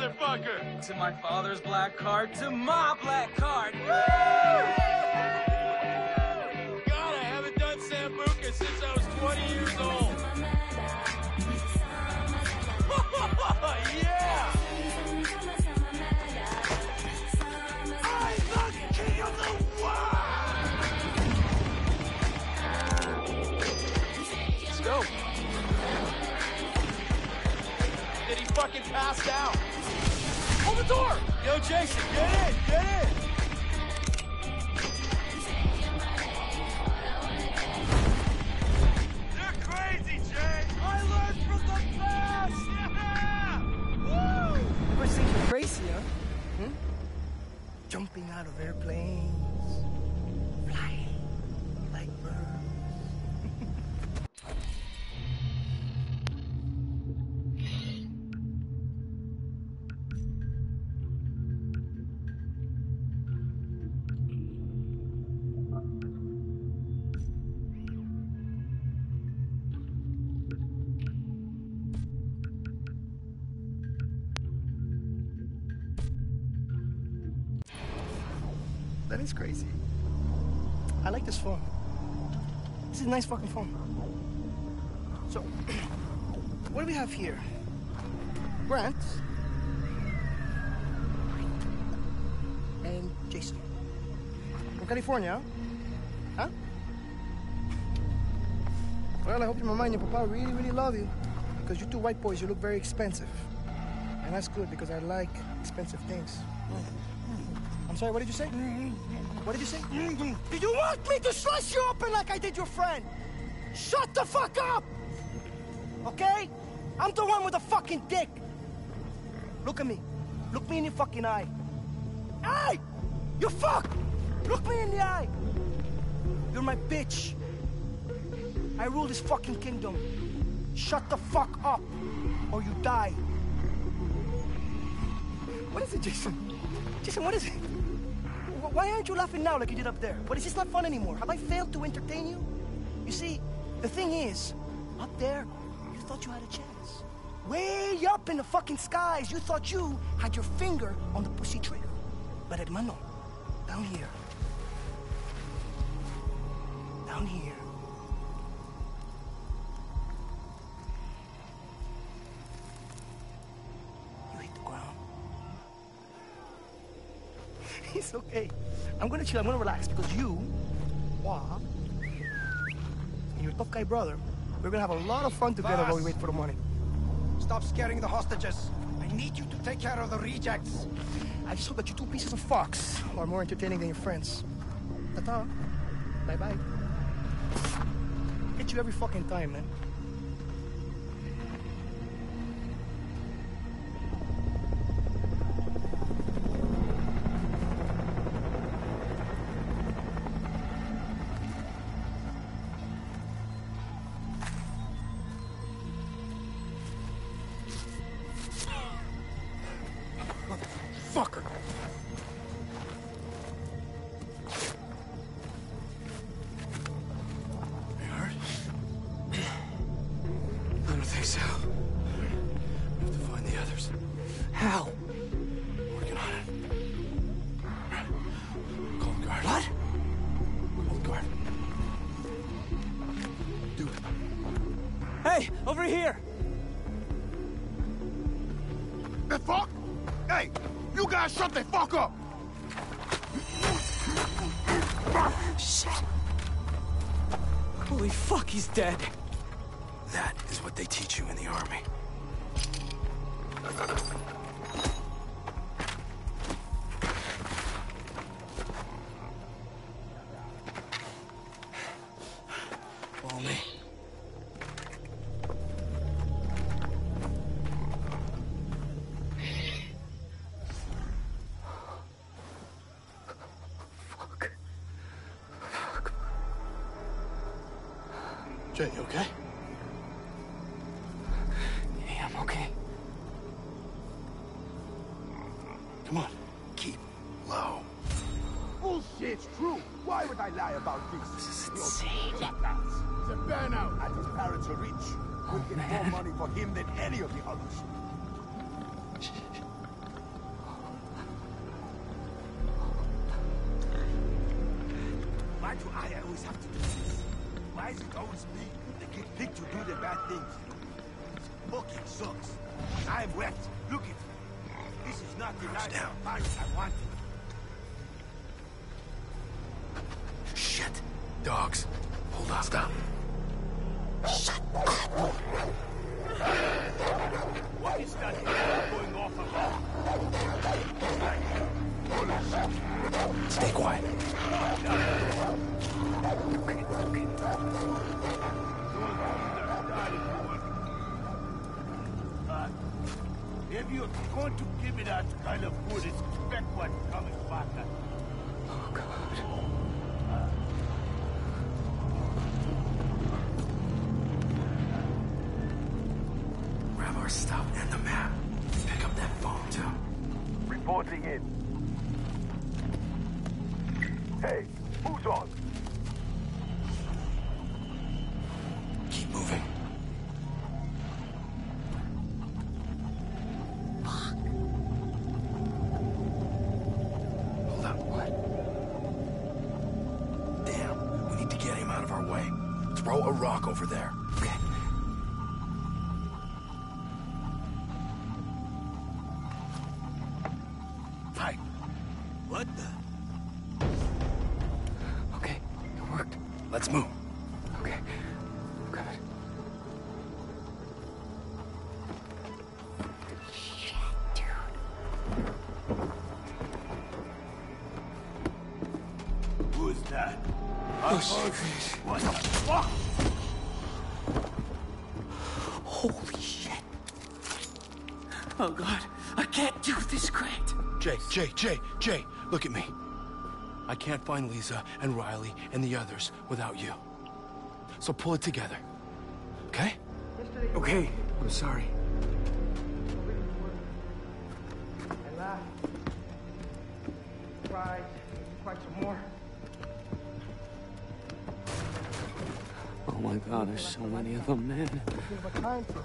motherfucker! To my father's black card, to my black card. God, I haven't done Sambuca since I was 20 years old. yeah! I'm the king of the world! Let's go. Did he fucking pass out? Hold the door! Yo, Jason, get in! Get in! You're crazy, Jay! I learned from the best! Yeah! Woo! Everybody think you're crazy, huh? Hmm? Jumping out of airplanes, is crazy. I like this phone. This is a nice fucking phone. So, what do we have here? Grant. And Jason. From California, huh? Well, I hope your mama and your papa really, really love you. Because you two white boys, you look very expensive. And that's good because I like expensive things. Mm. I'm sorry, what did you say? Mm-hmm. What did you say? Mm-hmm. Do you want me to slice you open like I did your friend? Shut the fuck up! Okay? I'm the one with the fucking dick. Look at me. Look me in the fucking eye. Hey! You fuck! Look me in the eye. You're my bitch. I rule this fucking kingdom. Shut the fuck up, or you die. What is it, Jason? Jason, what is it? Wh- Why aren't you laughing now like you did up there? What is this not fun anymore? Have I failed to entertain you? You see, the thing is, up there, you thought you had a chance. Way up in the fucking skies, you thought you had your finger on the pussy trigger. But hermano, down here, down here. It's okay. I'm gonna chill. I'm gonna relax because you, Wah, and your tough guy brother, we're gonna have a lot of fun together while we wait for the money. Stop scaring the hostages. I need you to take care of the rejects. I just hope that you two pieces of fox are more entertaining than your friends. Ta-ta. Bye-bye. Hit you every fucking time, man. To do the bad things? You're going to give me that kind of food, expect what's Oh, God. I can't do this, Grant. Jay, Jay, Jay, Jay, look at me. I can't find Liza and Riley and the others without you. So pull it together. Okay? Okay, I'm sorry. I laughed. Cried. Cried some more. Oh, my God, there's so many of them, man. Think about time for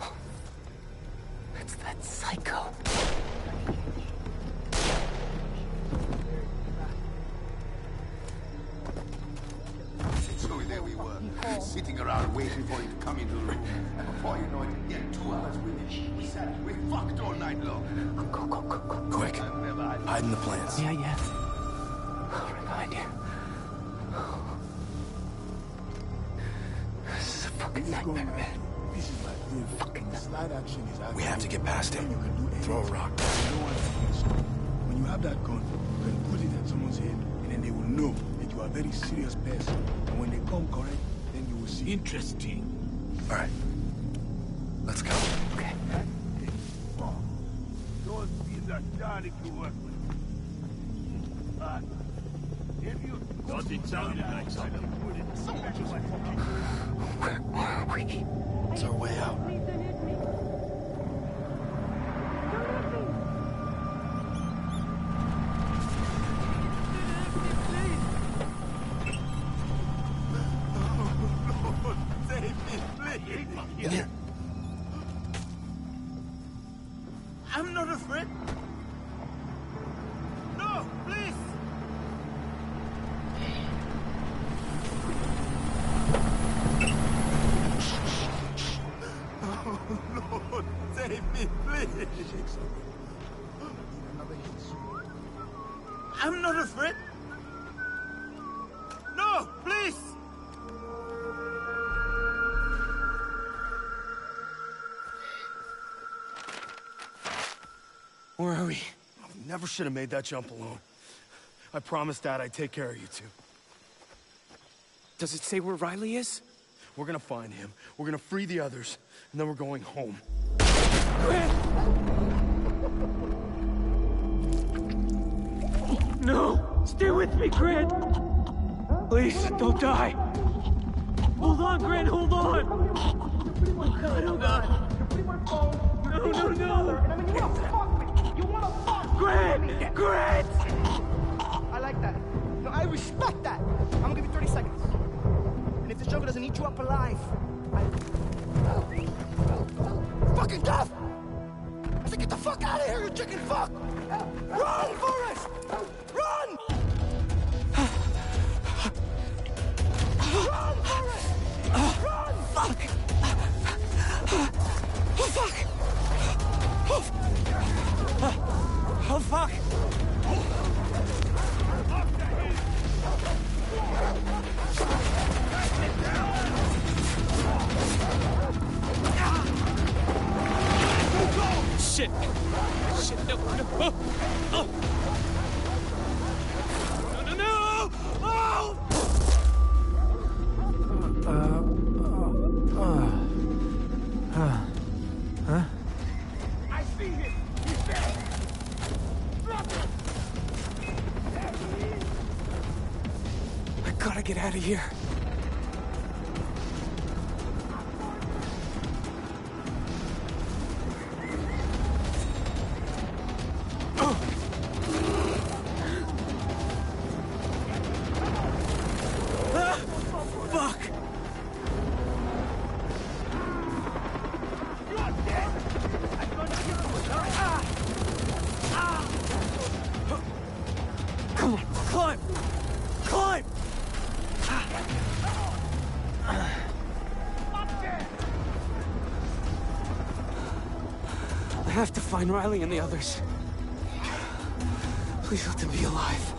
It's that psycho. So there we were, sitting around waiting for him to come into the room. And before you know it, he had two hours with me. We sat, we fucked all night long. Go, go, go, go. Quick. I've never had Hide in the plants. Yeah, yeah. Right behind you. This is a fucking nightmare, man. We have to get past him. You can do Throw a rock. You don't want to finish. When you have that gun, you can put it at someone's head, and then they will know that you are a very serious person. And when they come correct, then you will see. Interesting. All right. Let's go. Okay. Those things are starting to work with. Uh, if you does it sound like something put it someone just fucking Where are we? It's our way out. Never should have made that jump alone. I promised Dad I'd take care of you two. Does it say where Riley is? We're gonna find him. We're gonna free the others, and then we're going home. Grant! No! Stay with me, Grant! Please, don't die! Hold on, Grant, hold on! Oh god, oh god! No, no, no! Grit! Grit! I like that. No, I respect that. I'm gonna give you 30 seconds. And if this jungle doesn't eat you up alive, I... Fucking death! So get the fuck out of here, you chicken fuck! Run, Forrest! Run! Run, Forrest! Run! Fuck! Oh, fuck! Oh, fuck! Shit! Shit, no, no! Oh, oh. No, no! Oh! I here. Have to find Riley and the others. Please let them be alive.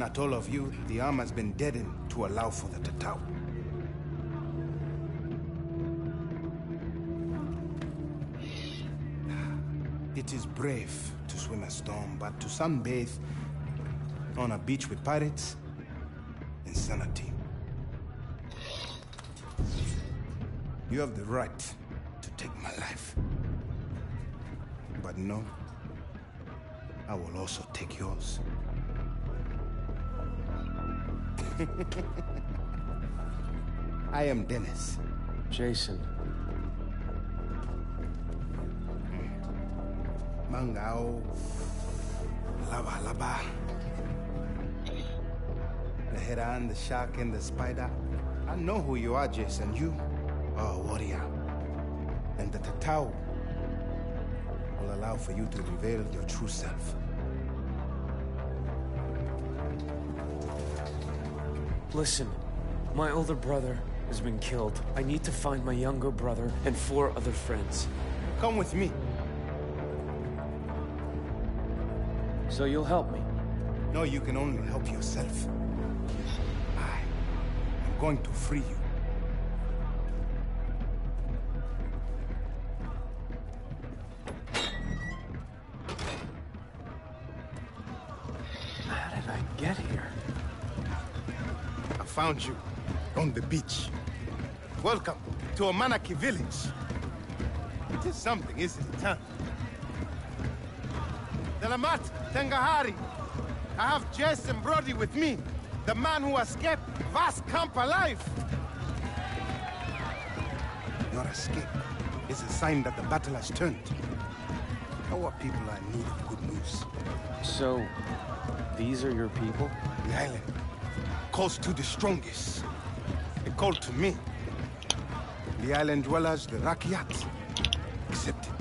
Not all of you. The arm has been deadened to allow for the Tatau. It is brave to swim a storm, but to sunbathe on a beach with pirates, insanity. You have the right to take my life. But no, I will also take yours. I am Dennis. Jason. Mangao. Lava Lava. The heron, the shark, and the spider. I know who you are, Jason. You are a warrior. And the Tatau will allow for you to reveal your true self. Listen, my older brother has been killed. I need to find my younger brother and four other friends. Come with me. So you'll help me. No, you can only help yourself. I am going to free you. Welcome a Amanaki village. It is something, isn't it, huh? Delamat, Tengahari. I have Jason Brody with me. The man who escaped Vaas' Camp alive. Your escape is a sign that the battle has turned. Our people are in need of good news. So, these are your people? The island calls to the strongest. They called to me. The island dwellers, the Rakyat, accepted.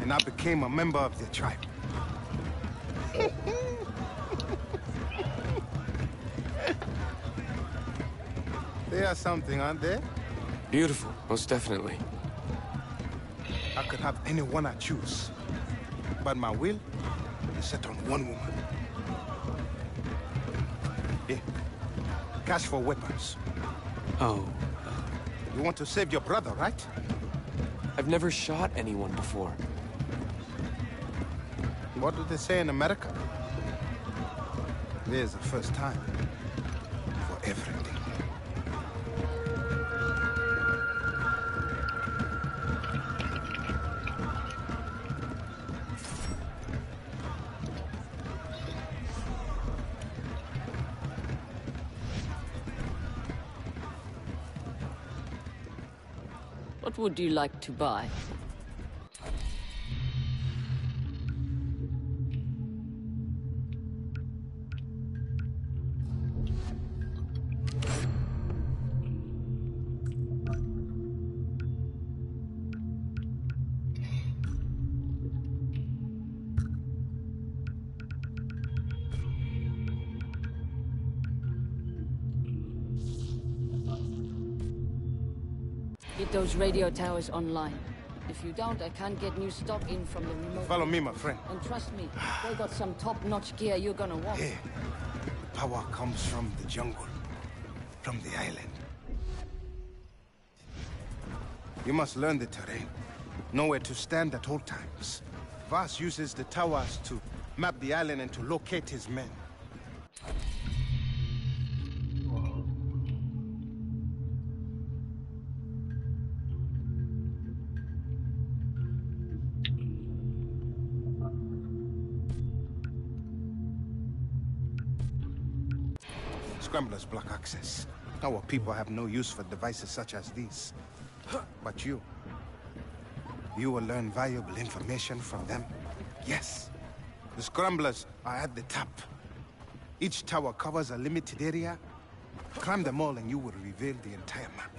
And I became a member of their tribe. they are something, aren't they? Beautiful, most definitely. I could have anyone I choose. But my will is set on one woman. Here. Cash for weapons. Oh, You want to save your brother, right? I've never shot anyone before. What do they say in America? There's a first time for everything. Would you like to buy? Radio towers online. If you don't, I can't get new stock in from the remote. Follow me, my friend. And trust me, they got some top-notch gear you're gonna want. Power comes from the jungle, from the island. You must learn the terrain, know where to stand at all times. Vaas uses the towers to map the island and to locate his men. Scramblers block access. Our people have no use for devices such as these. But you, you will learn valuable information from them. Yes, the Scramblers are at the top. Each tower covers a limited area. Climb them all and you will reveal the entire map.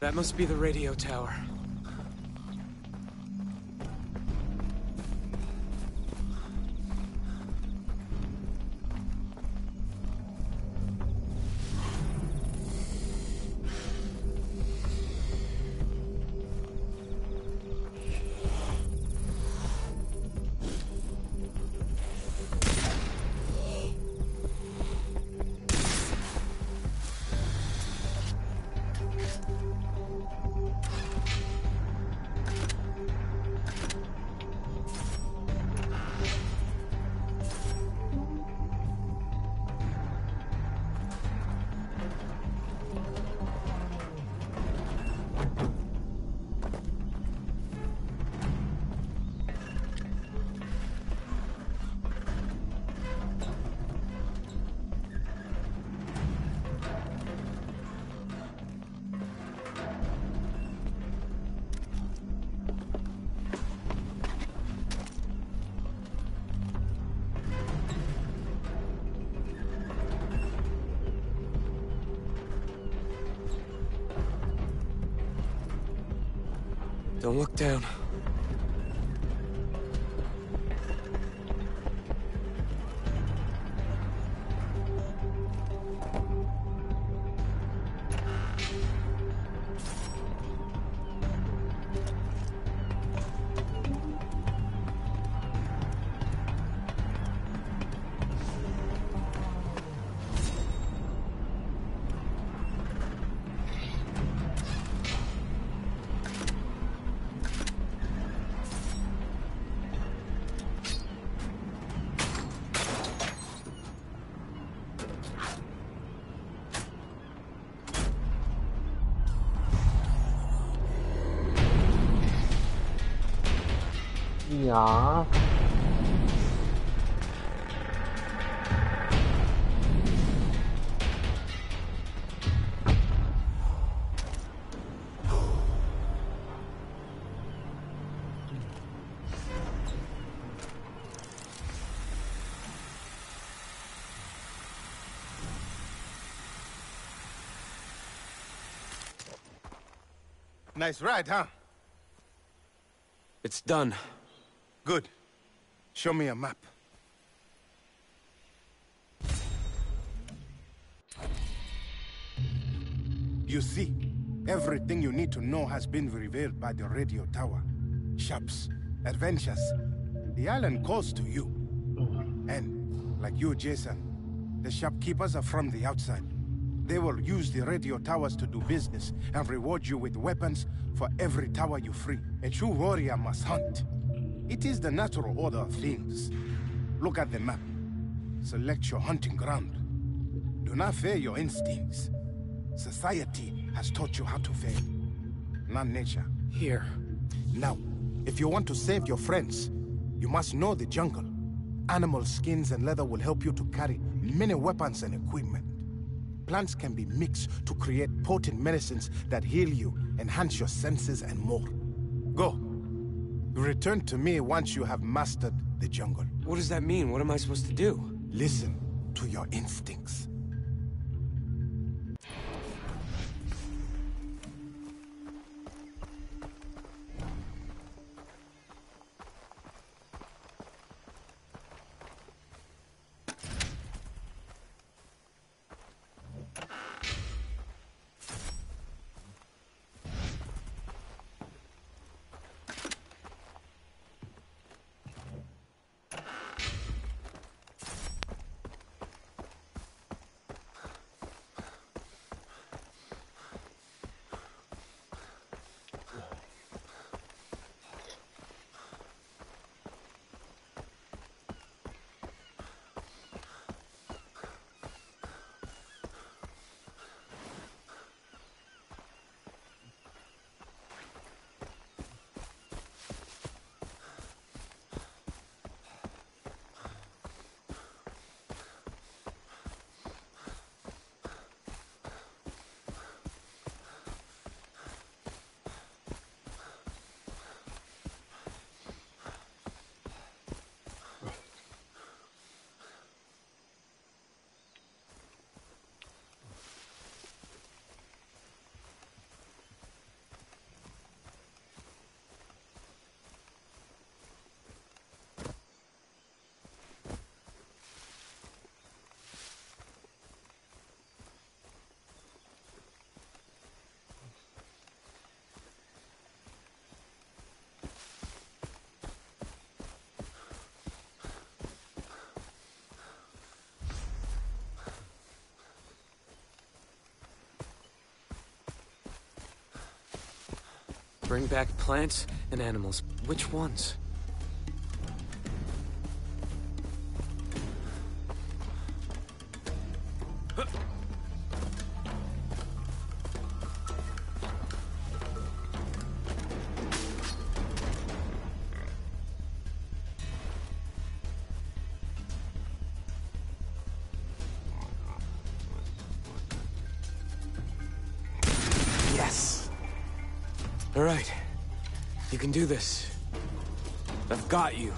That must be the radio tower. Don't look down. Ja. Nice ride, huh? It's done. Good. Show me a map. You see, everything you need to know has been revealed by the radio tower. Shops, adventures. The island calls to you. And, like you, Jason, the shopkeepers are from the outside. They will use the radio towers to do business and reward you with weapons for every tower you free. A true warrior must hunt. It is the natural order of things. Look at the map. Select your hunting ground. Do not fear your instincts. Society has taught you how to fail, not nature. Here. Now, if you want to save your friends, you must know the jungle. Animal skins and leather will help you to carry many weapons and equipment. Plants can be mixed to create potent medicines that heal you, enhance your senses, and more. Go. Return to me once you have mastered the jungle. What does that mean? What am I supposed to do? Listen to your instincts. Bring back plants and animals. Which ones? You can do this. I've got you.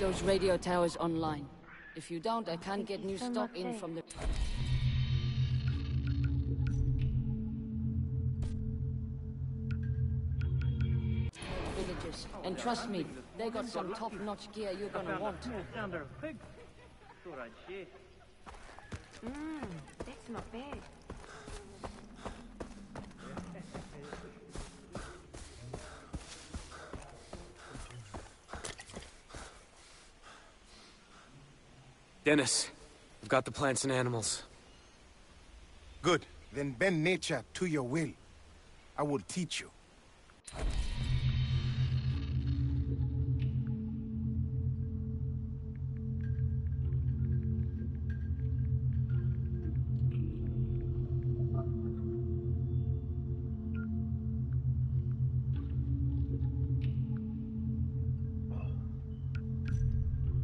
Those radio towers online. If you don't, I can't get new stock in from the... Villages. And trust me, they got some top-notch gear you're gonna want. Under a pig. Thought I'd. Mmm, that's not bad. Dennis, I've got the plants and animals. Good. Then bend nature to your will. I will teach you.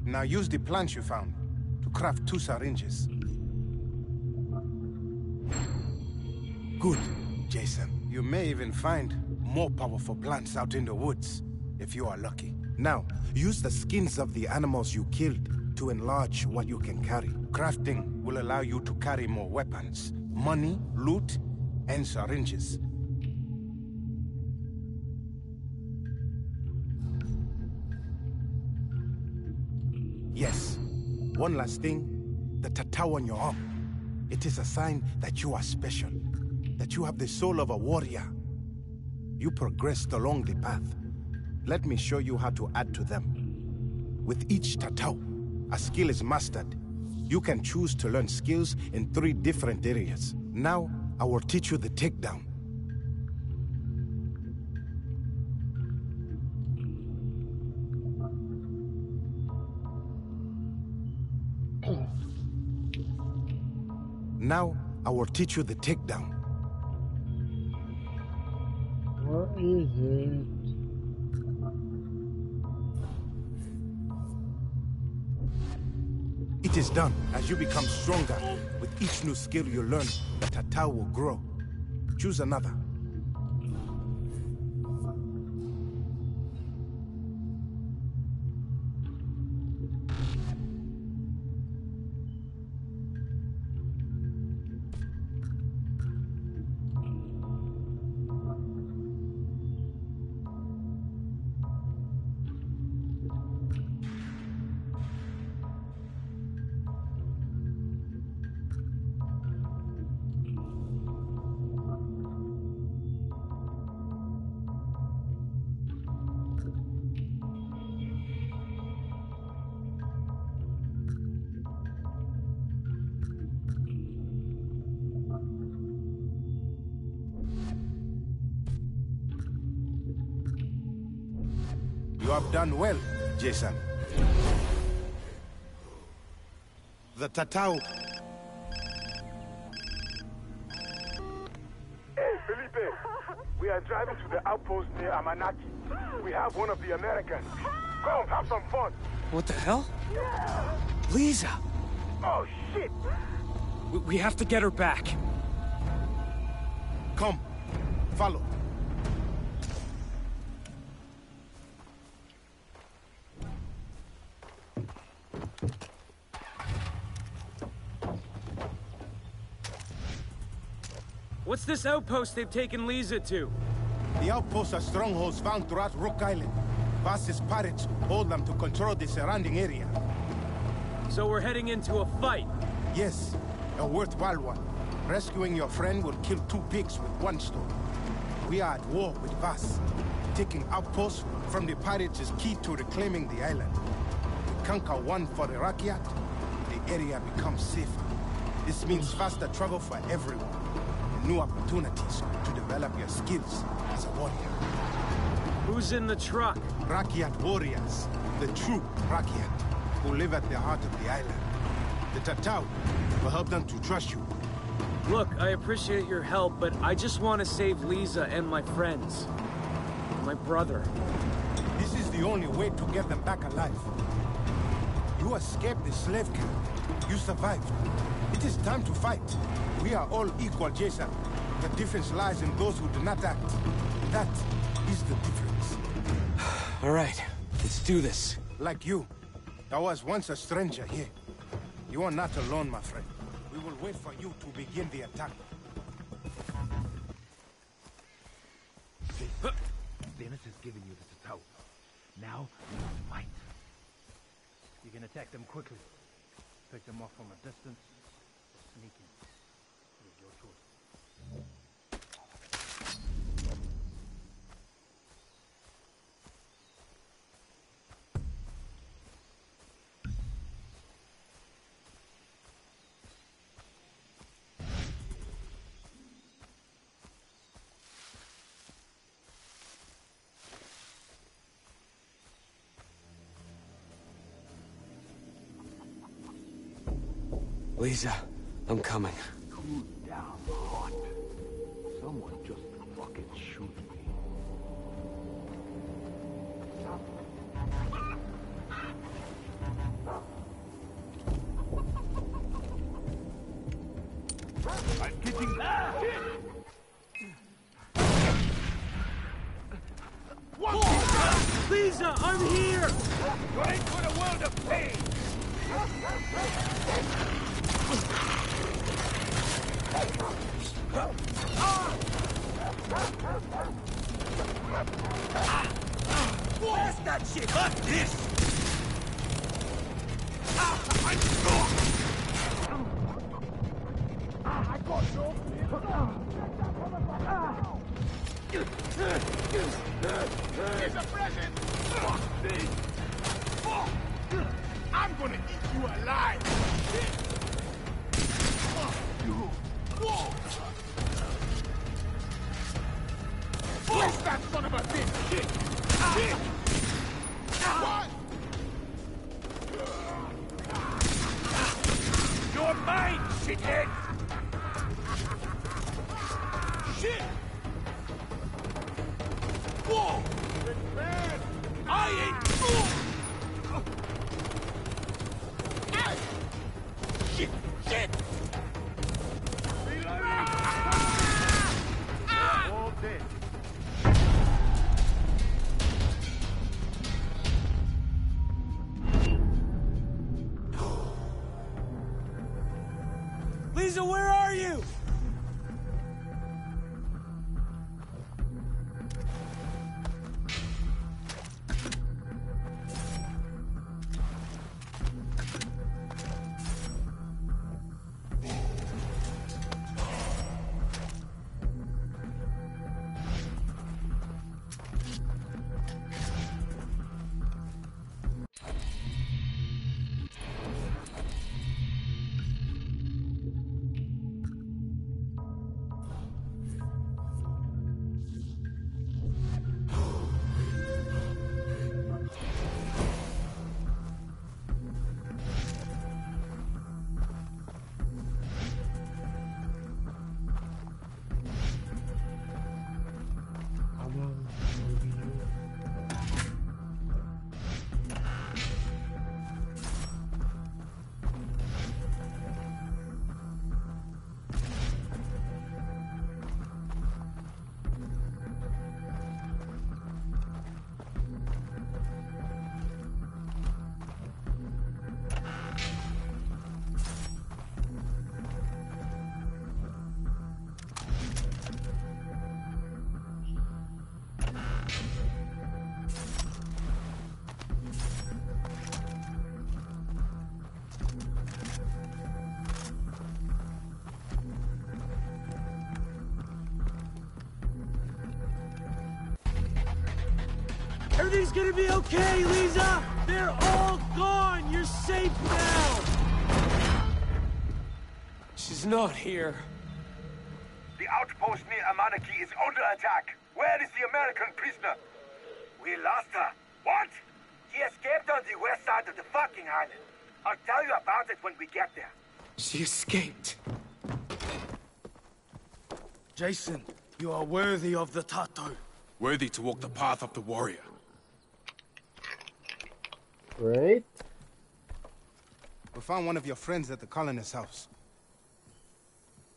Now use the plants you found craft two syringes. Good, Jason. You may even find more powerful plants out in the woods, if you are lucky. Now, use the skins of the animals you killed to enlarge what you can carry. Crafting will allow you to carry more weapons, money, loot, and syringes. One last thing. The tattoo on your arm. It is a sign that you are special. That you have the soul of a warrior. You progressed along the path. Let me show you how to add to them. With each tattoo, a skill is mastered. You can choose to learn skills in three different areas. Now, I will teach you the takedown. Now, I will teach you the takedown. What is it? It is done. As you become stronger, with each new skill you learn, the tattoo will grow. Choose another. Done well, Jason. The tattoo. Hey, Felipe. We are driving to the outpost near Amanaki. We have one of the Americans. Come, have some fun. What the hell? Liza! Oh, shit. We, we have to get her back. Come, follow. This outpost they've taken Liza to? The outposts are strongholds found throughout Rook Island. Vaas's pirates hold them to control the surrounding area. So we're heading into a fight. Yes, a worthwhile one. Rescuing your friend will kill two pigs with one stone. We are at war with Vaas. Taking outposts from the pirates is key to reclaiming the island. We conquer one for the Rakyat, the area becomes safer. This means faster travel for everyone, new opportunities to develop your skills as a warrior. Who's in the truck? Rakyat warriors, the true Rakyat, who live at the heart of the island. The Tatau will help them to trust you. Look, I appreciate your help, but I just want to save Liza and my friends. My brother. This is the only way to get them back alive. You escaped the slave camp. You survived. It is time to fight. We are all equal, Jason. The difference lies in those who do not act. That is the difference. All right, let's do this. Like you. I was once a stranger here. You are not alone, my friend. We will wait for you to begin the attack. Liza, I'm coming. Cool down, hot. Someone just fucking shoot me. I'm getting... Ah! Liza, I'm here! Gonna be okay, Liza! They're all gone! You're safe now! She's not here. The outpost near Amanaki is under attack. Where is the American prisoner? We lost her. What? She escaped on the west side of the fucking island. I'll tell you about it when we get there. She escaped. Jason, you are worthy of the Tatau. Worthy to walk the path of the warrior. Right? We found one of your friends at the colonist's house.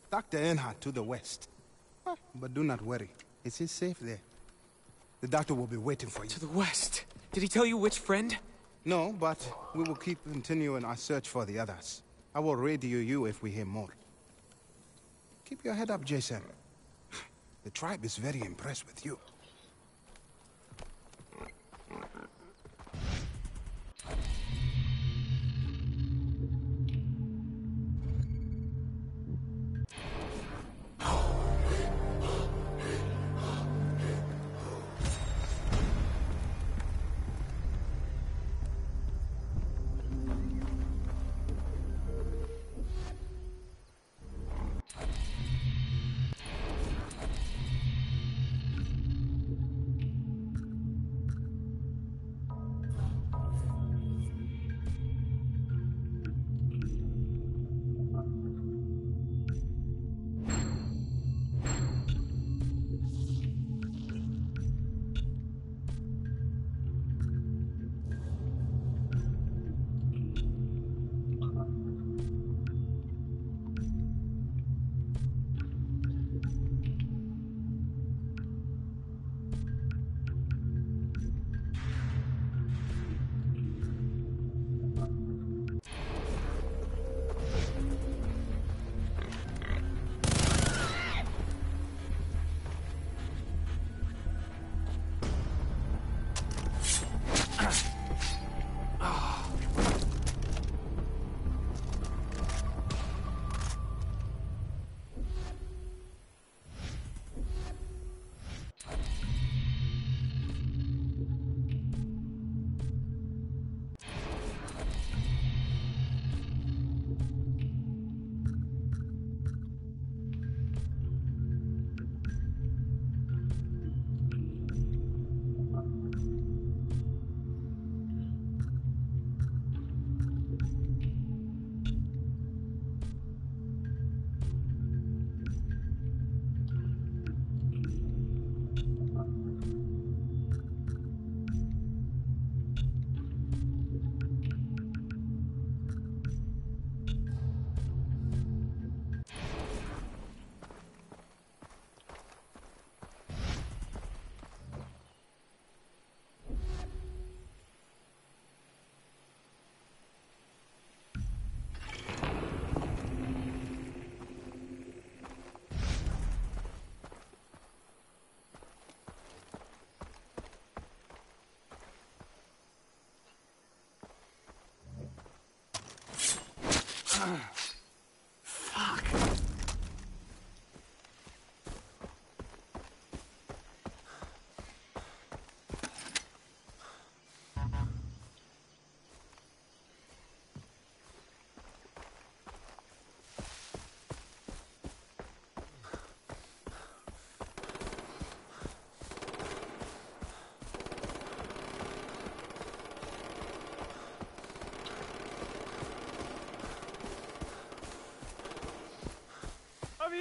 Dr. Earnhardt to the west. But do not worry. It is safe there. The doctor will be waiting for you. To the west? Did he tell you which friend? No, but we will keep continuing our search for the others. I will radio you if we hear more. Keep your head up, Jason. The tribe is very impressed with you.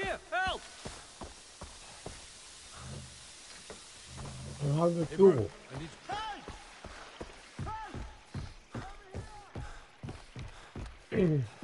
here! Help! I don't have the hey, I need...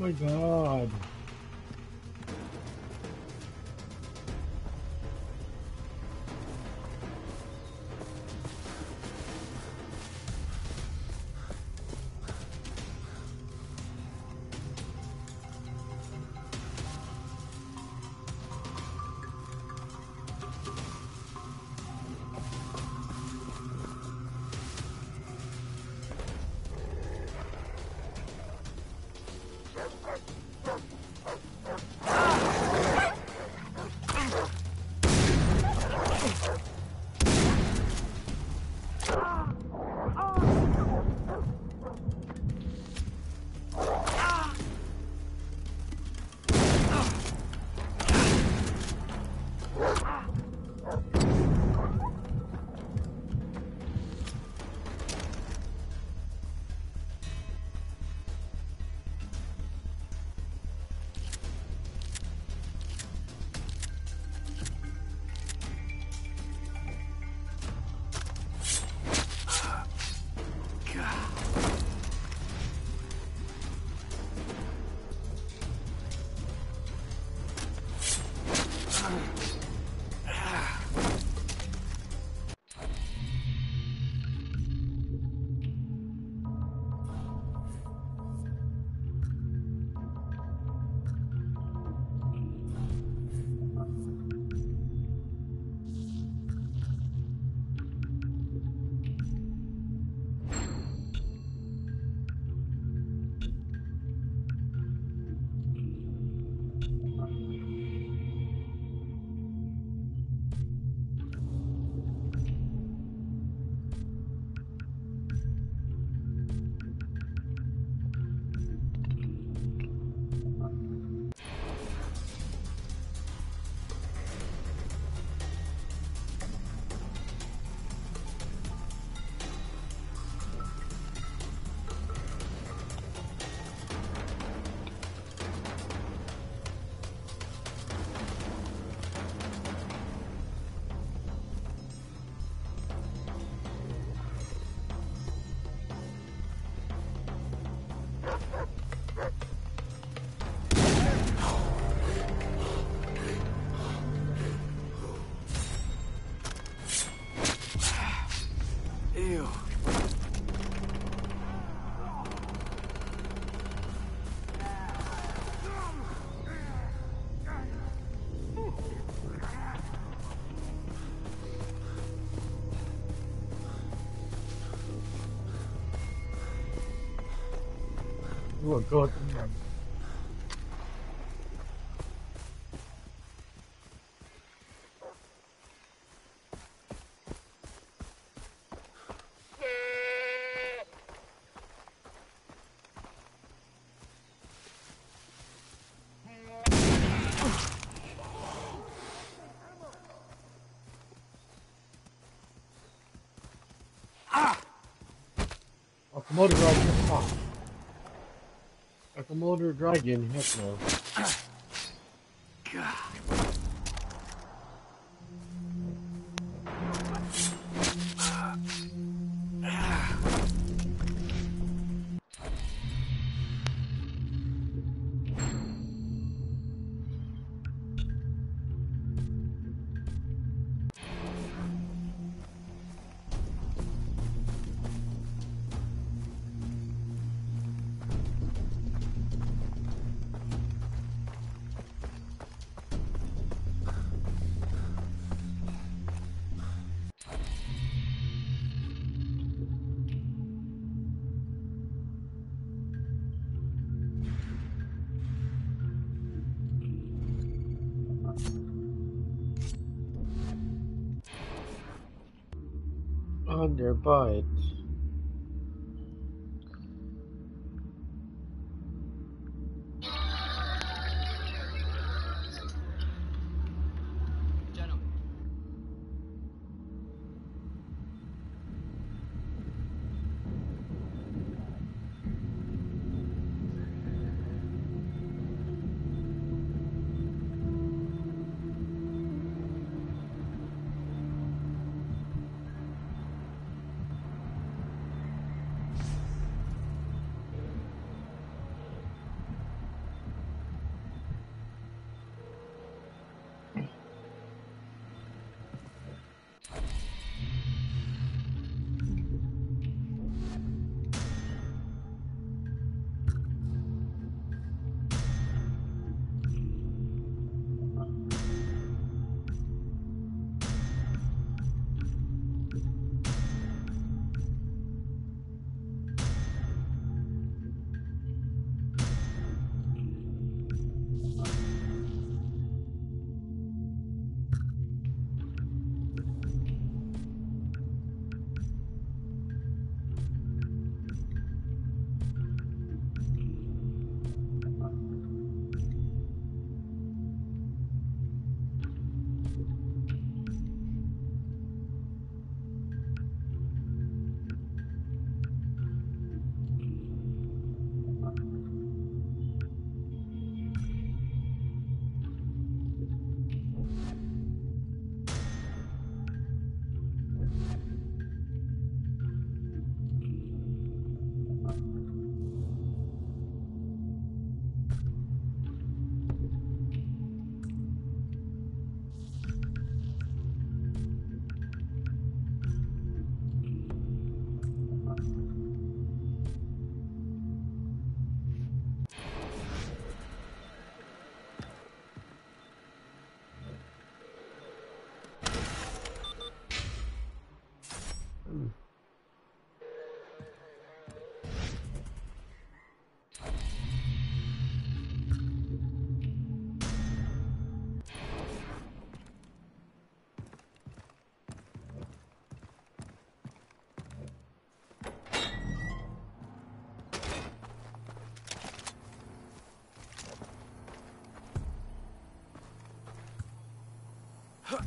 my god. Oh god. motor right here. A Komodo dragon. Heck no. On their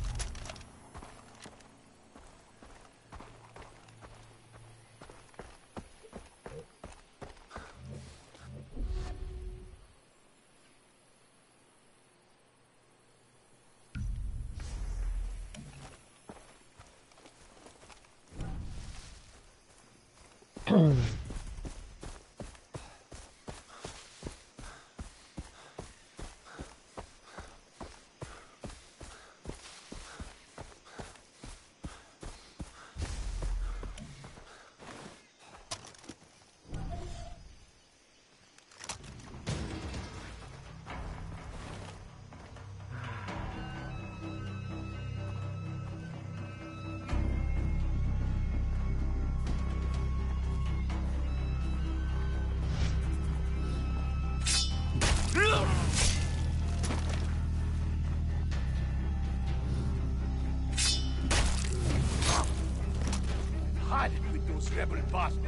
with those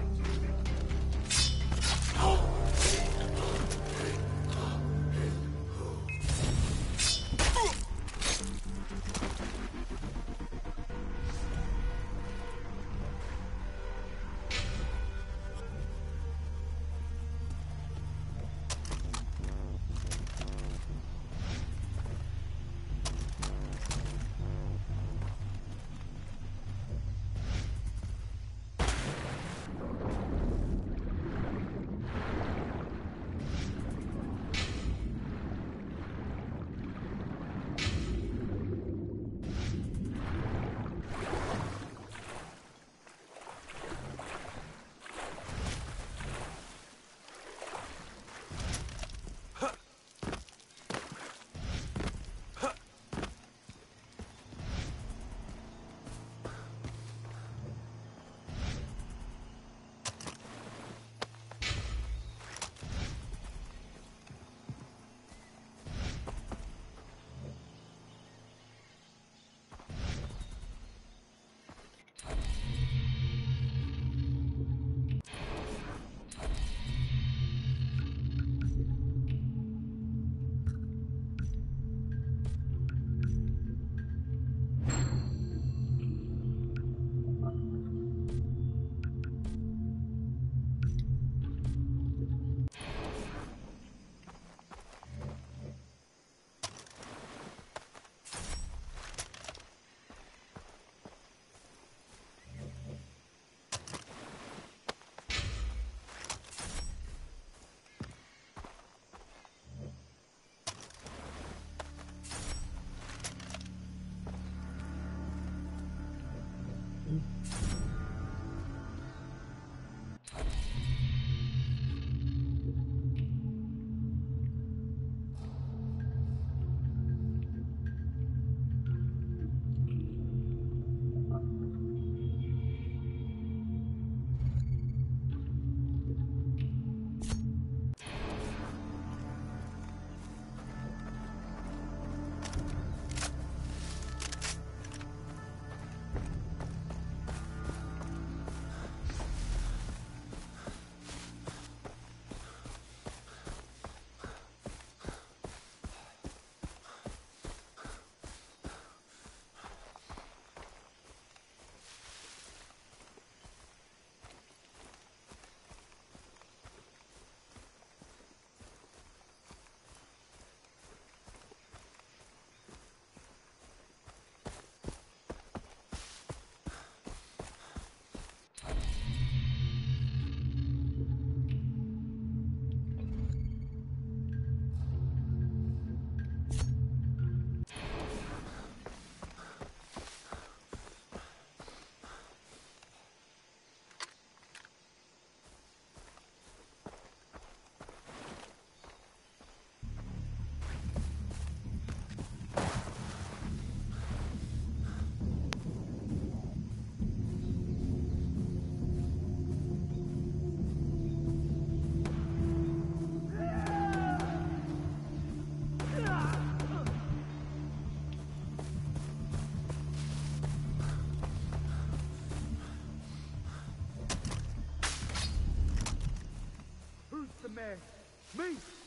Me!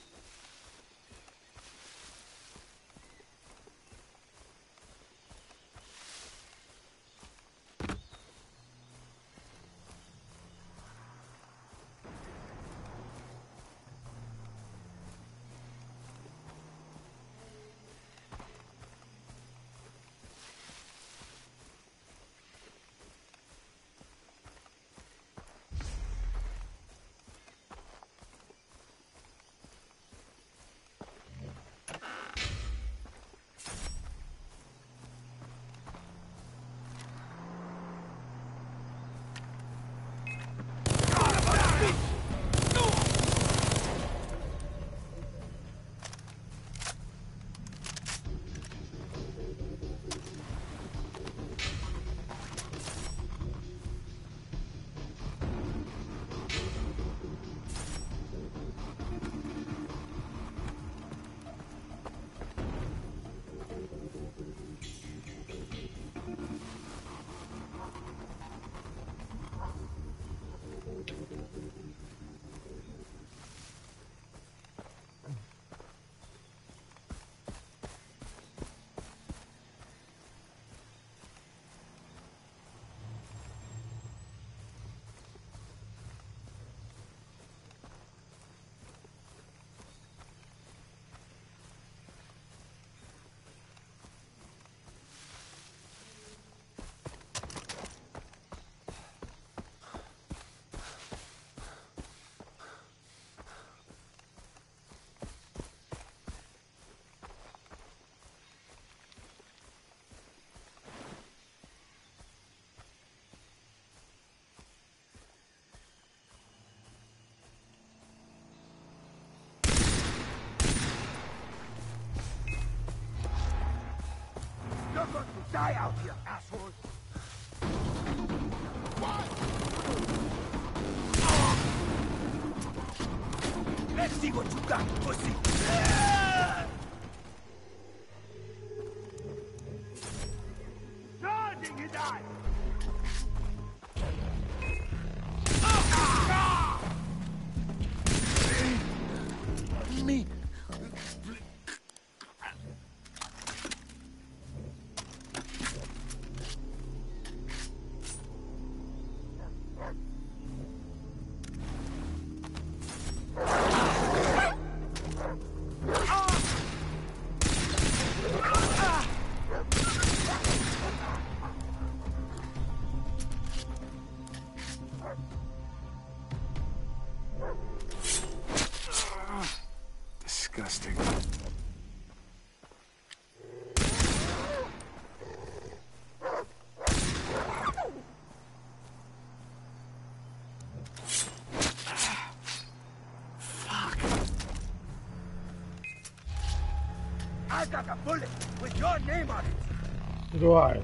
Die out here, assholes! Let's see what you got, pussy! Got a bullet with your name on it! Do I.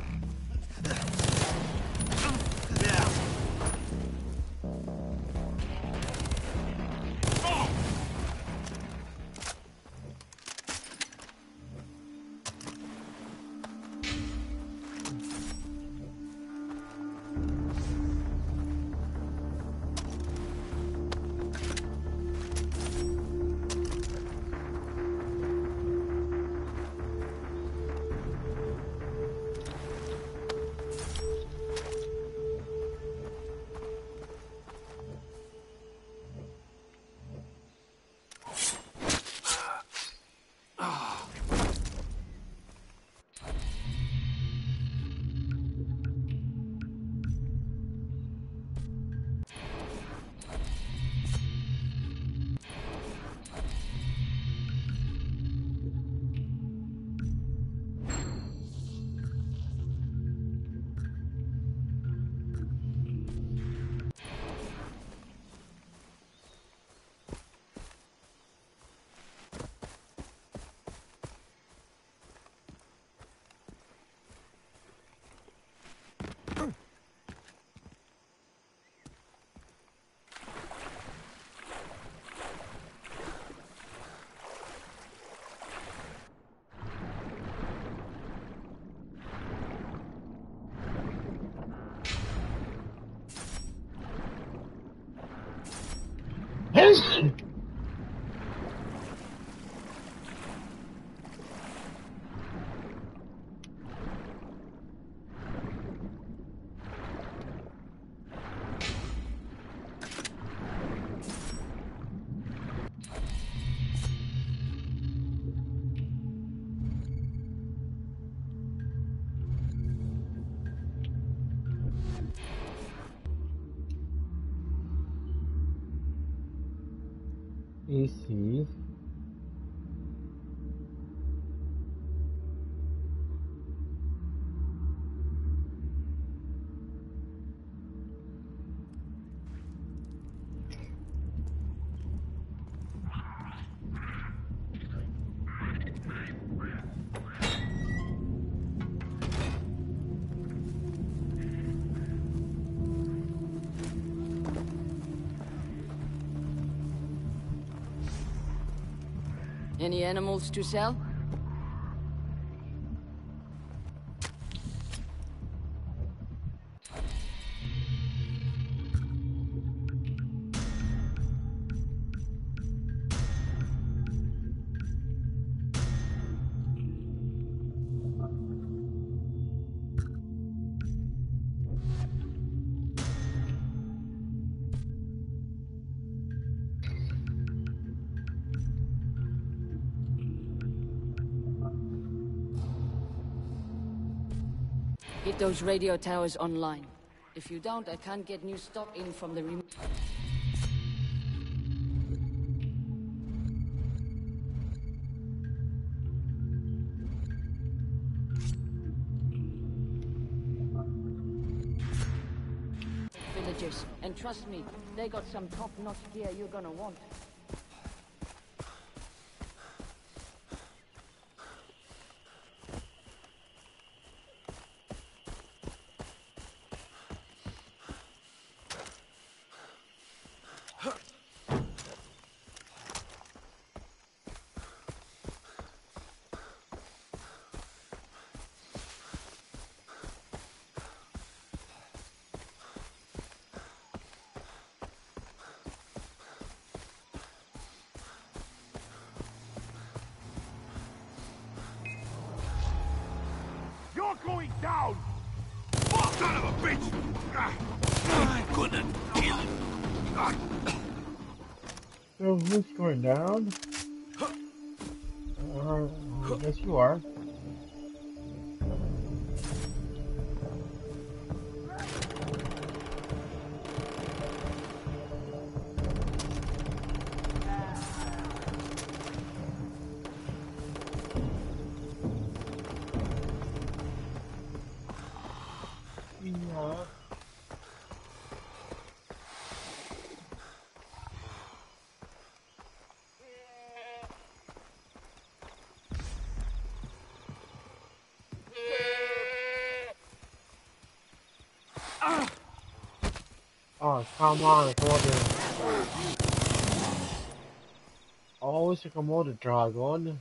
E se animals to sell? Those radio towers online. If you don't, I can't get new stock in from the rem- villagers. And trust me, they got some top-notch gear you're gonna want. You're going down! Fuck, son of a bitch! I couldn't kill him. So who's going down? Uh, I guess you are. Oh, come on, Komodo. Always a Komodo dragon.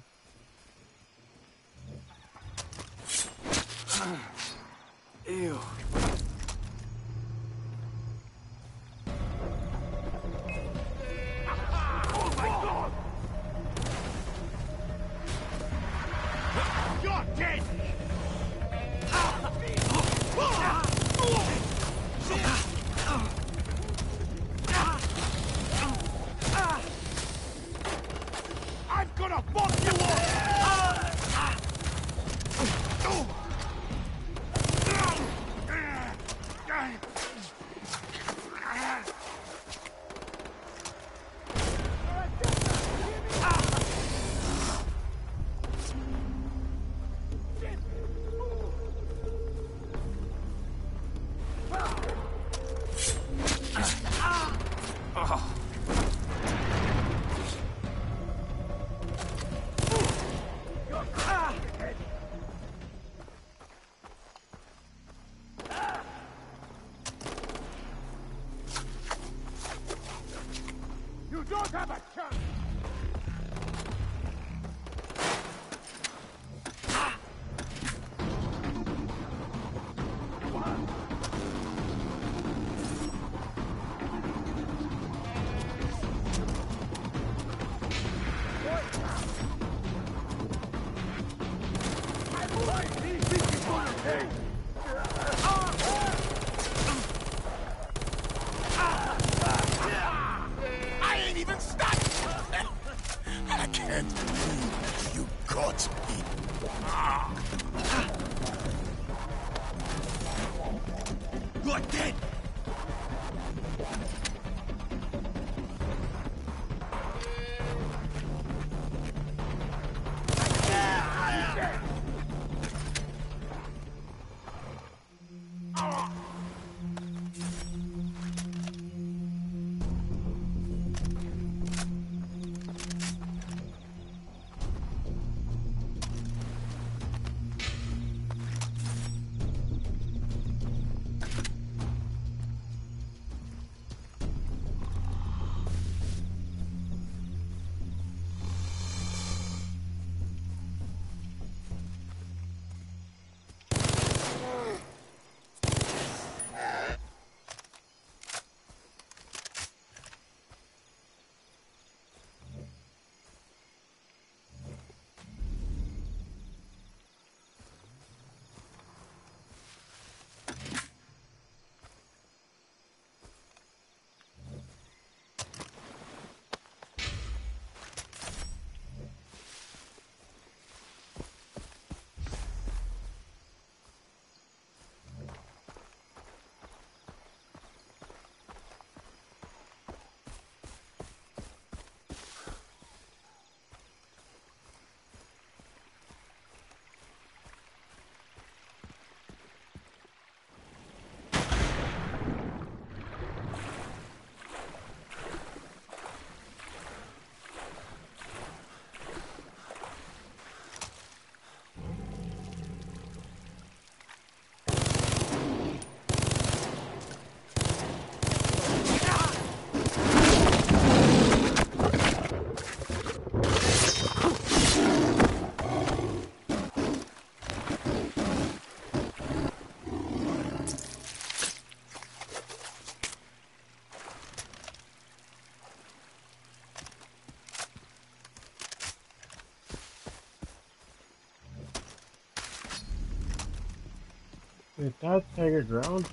Did that tiger ground.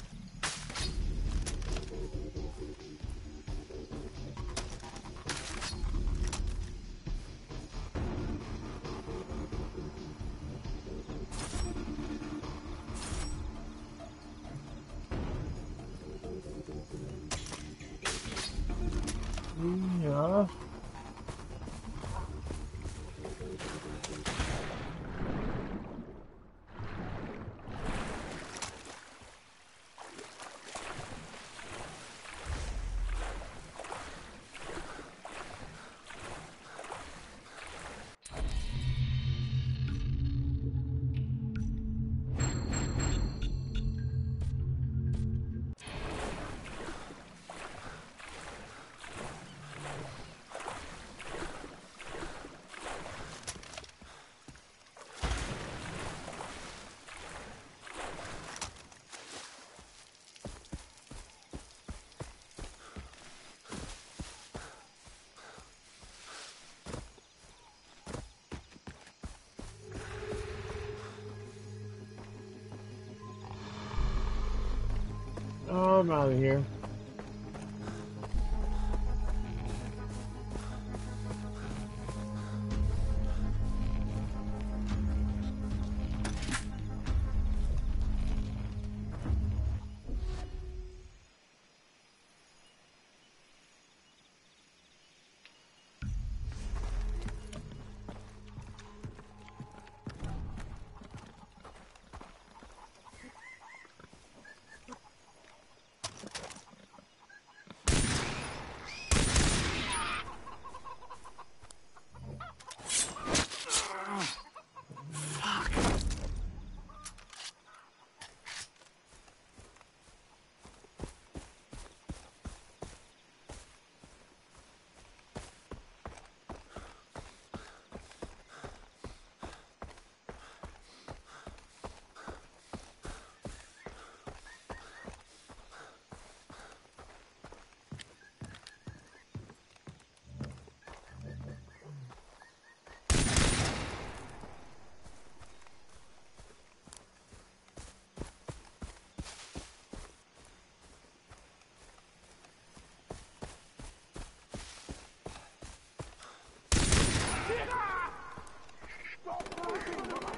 I'm out of here. Come on.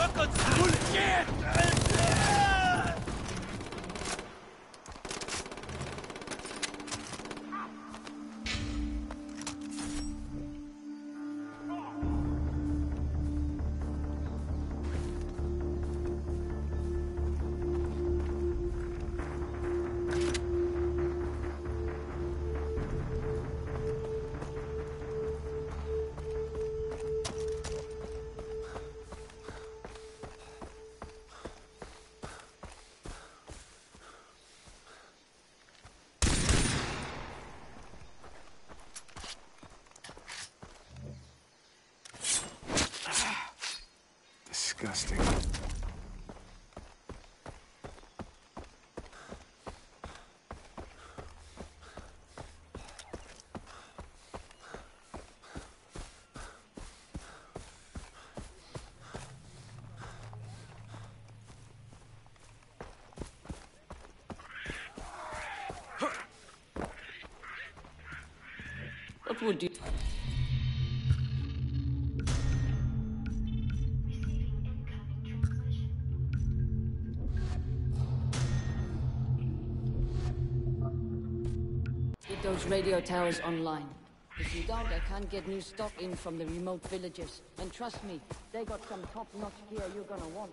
这个猪奸。think we'll. Get those radio towers online. If you don't, I can't get new stock in from the remote villages. And trust me, they got some top-notch gear you're gonna want.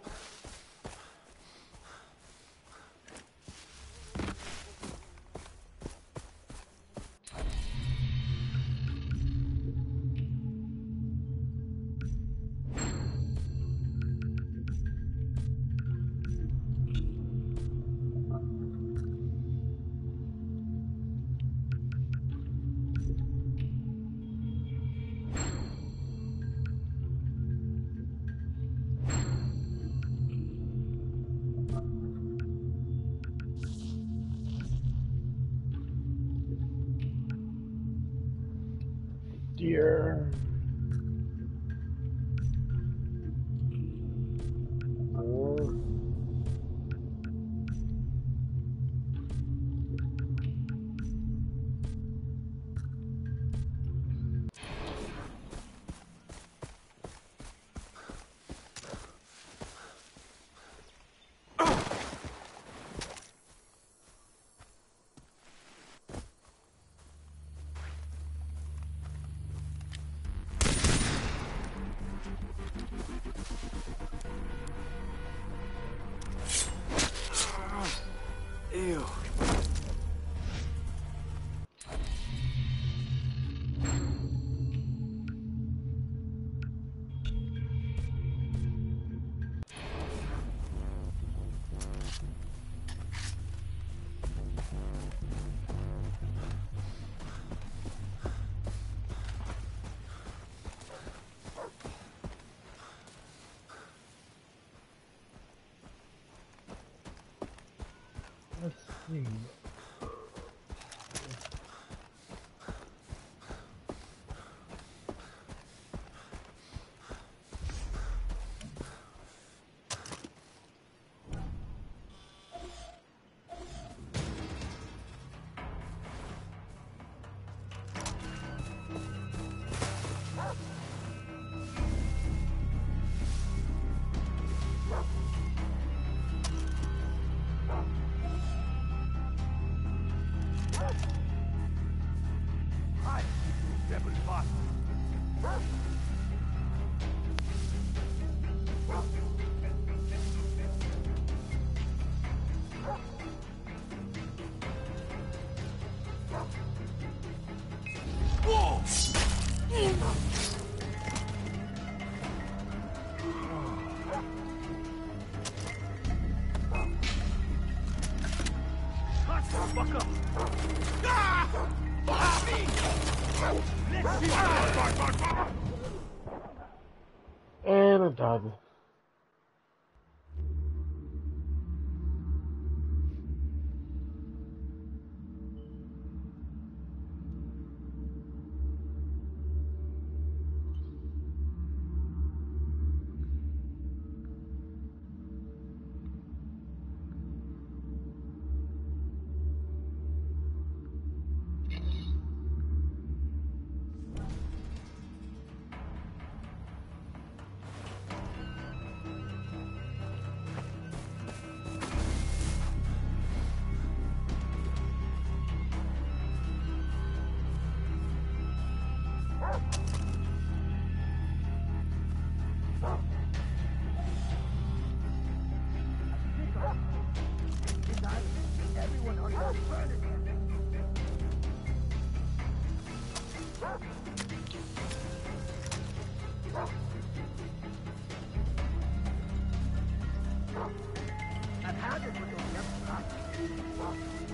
I've had it with your What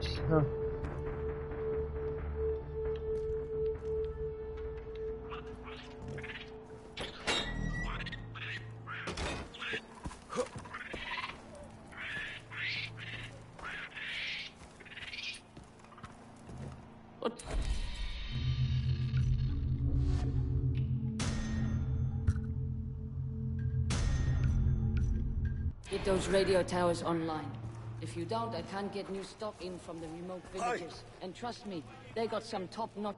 huge, huh? Get those radio towers online. If you don't, I can't get new stock in from the remote villages. And trust me, they got some top-notch...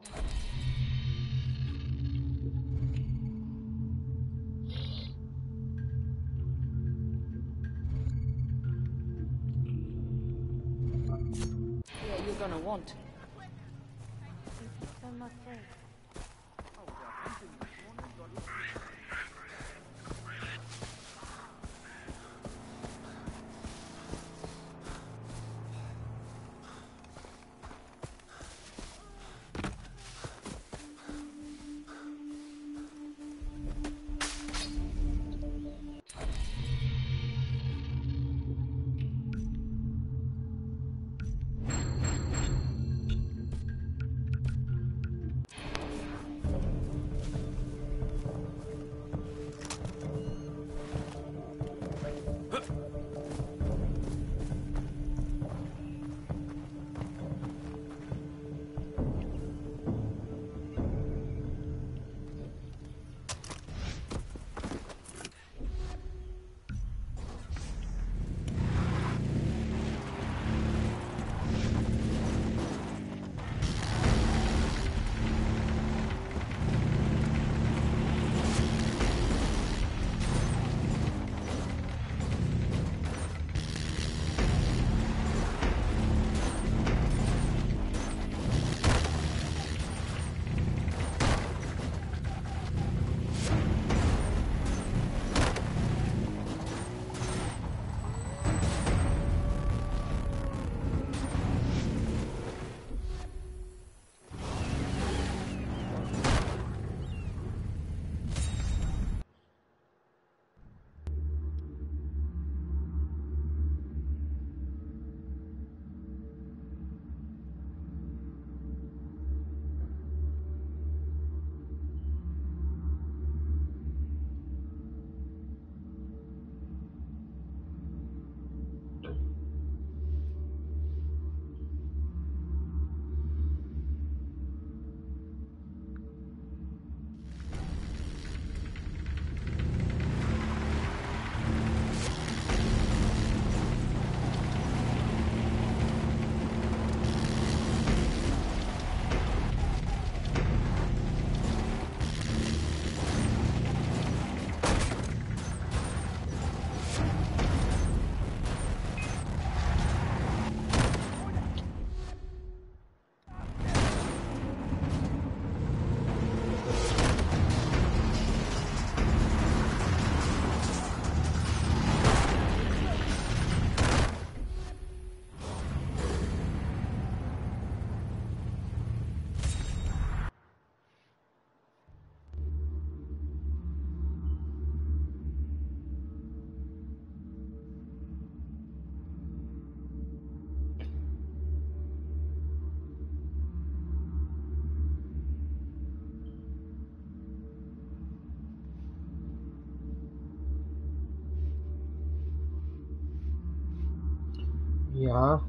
Oh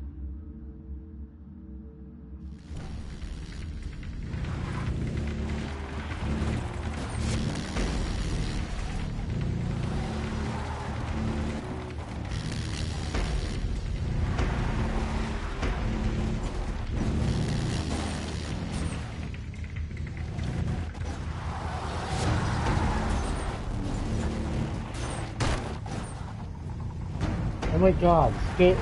my god, skate.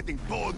Getting bored.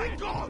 my god!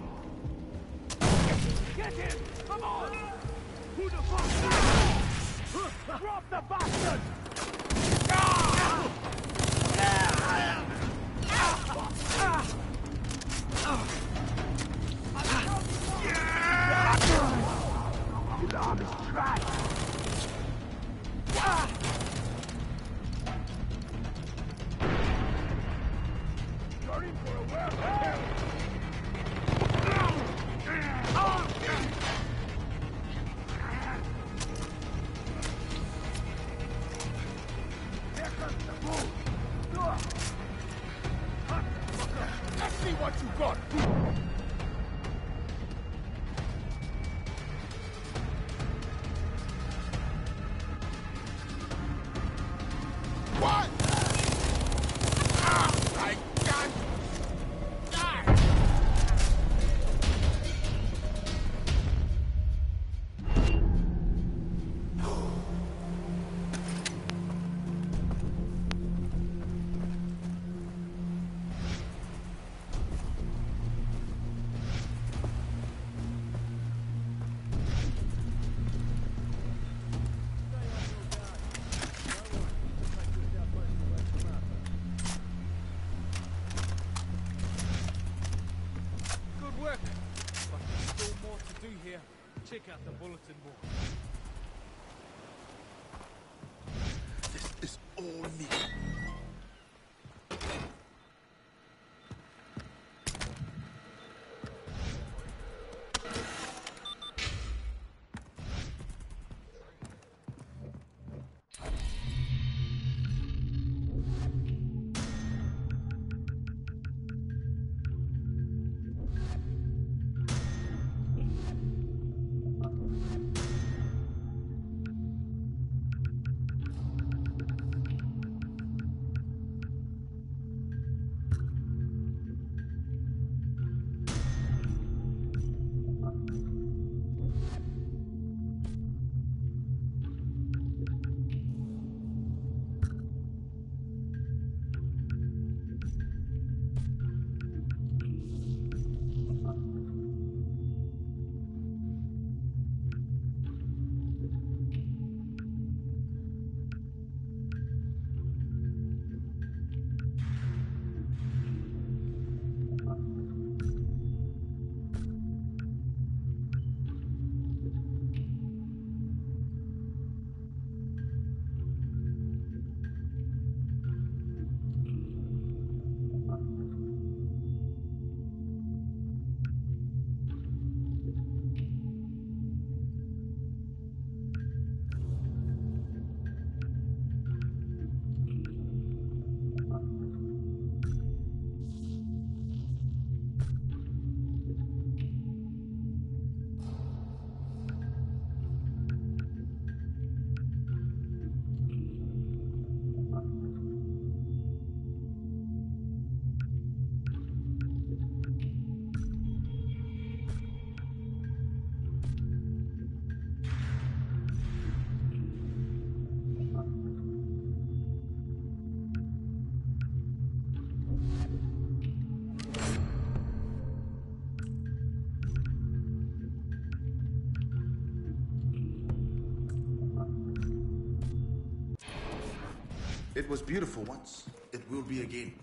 It was beautiful once. It will be again.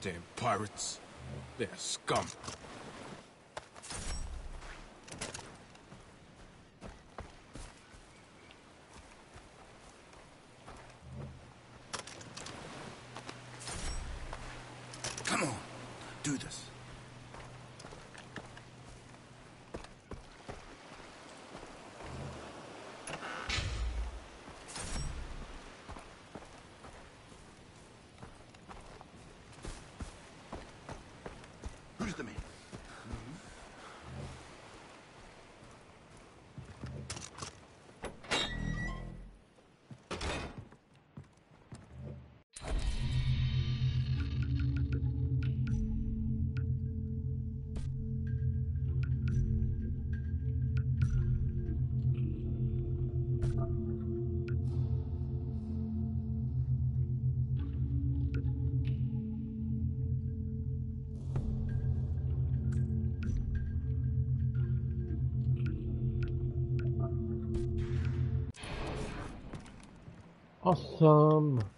Damn pirates. They're scum. Awesome.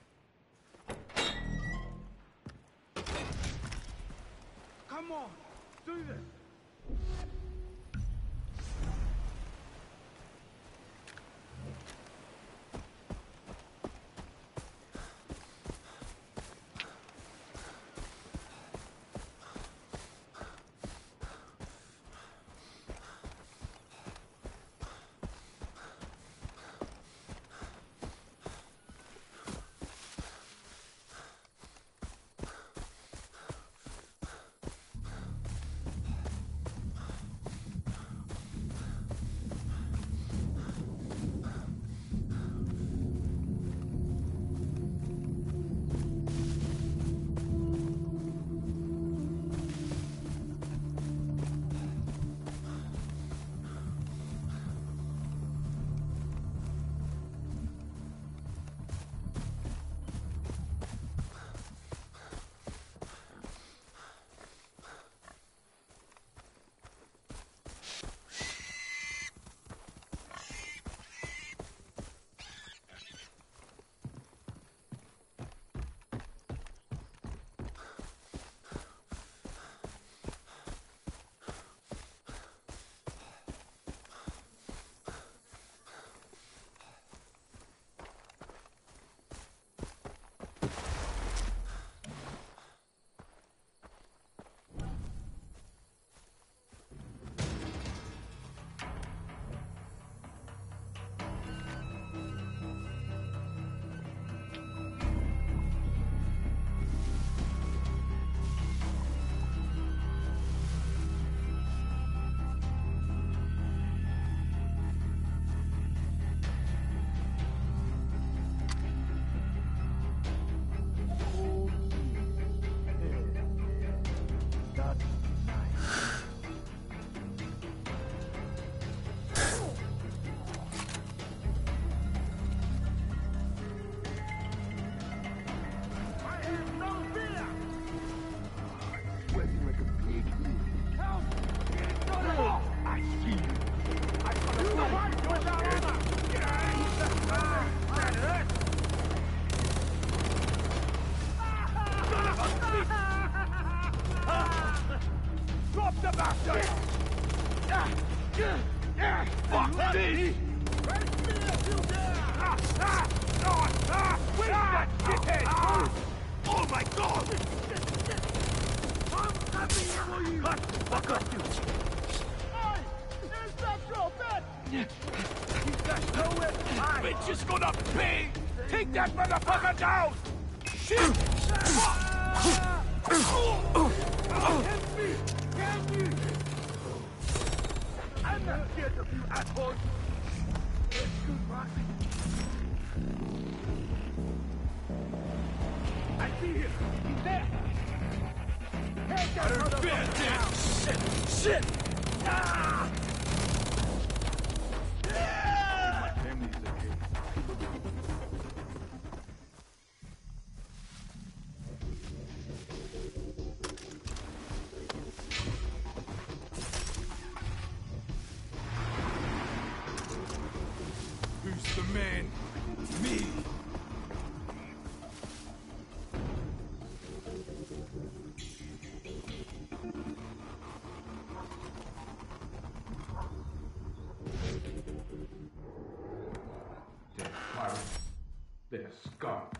They're scum.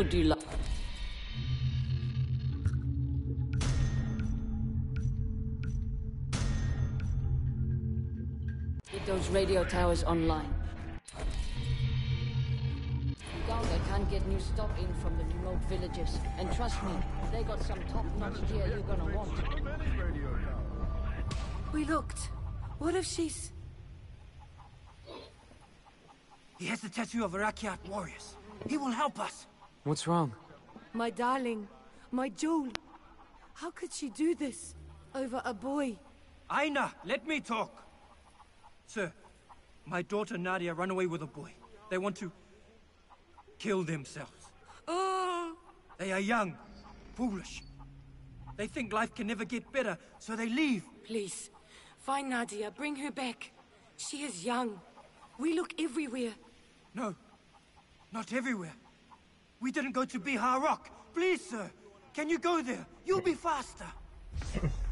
Would you like? Get those radio towers online. Without, I can't get new stock in from the remote villages. And trust me, they got some top-notch gear you're gonna want. We looked. What if she's... He has the Tatau of Rakyat warriors. He will help us. What's wrong? My darling. My Joel. How could she do this? Over a boy? Aina, let me talk. Sir, my daughter Nadia ran away with a boy. They want to kill themselves. Oh! They are young, foolish. They think life can never get better, so they leave. Please, find Nadia. Bring her back. She is young. We look everywhere. No, not everywhere. We didn't go to Bihar Rock. Please, sir, can you go there? You'll be faster.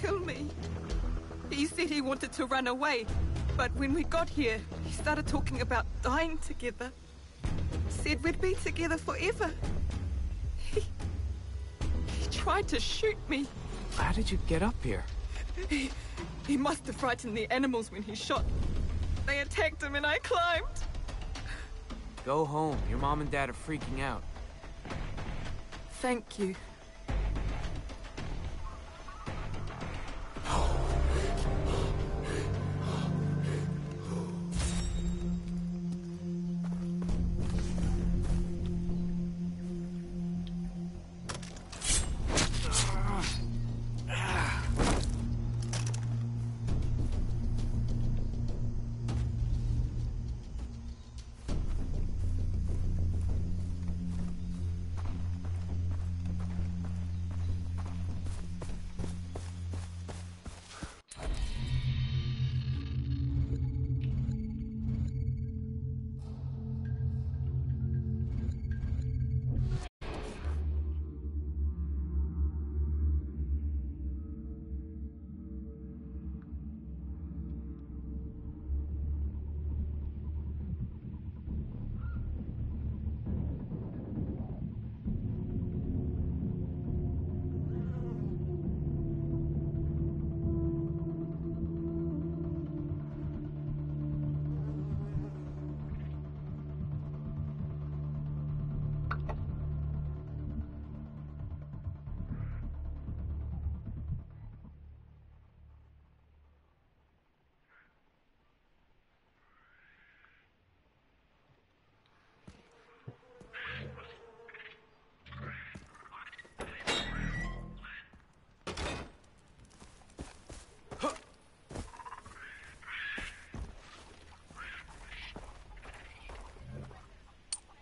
kill me. He said he wanted to run away, but when we got here, he started talking about dying together. Said we'd be together forever. He... He tried to shoot me. How did you get up here? He... He must have frightened the animals when he shot. They attacked him and I climbed. Go home. Your mom and dad are freaking out. Thank you.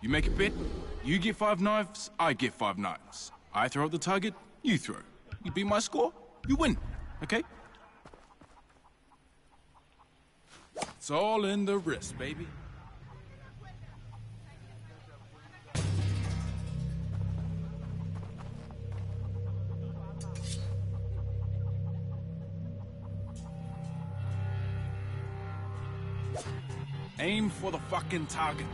You make a bet, you get five knives, I get five knives. I throw at the target, you throw. You beat my score, you win. Okay? It's all in the wrist, baby. Aim for the fucking target.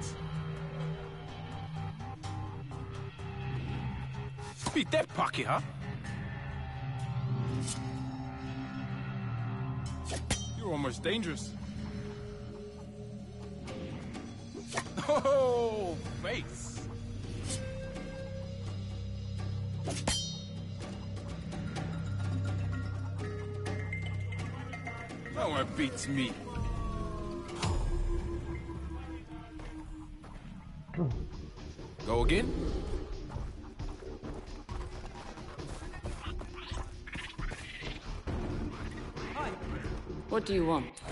Beat that pocket, huh? You're almost dangerous. Oh, face. No one beats me. Go again? What do you want?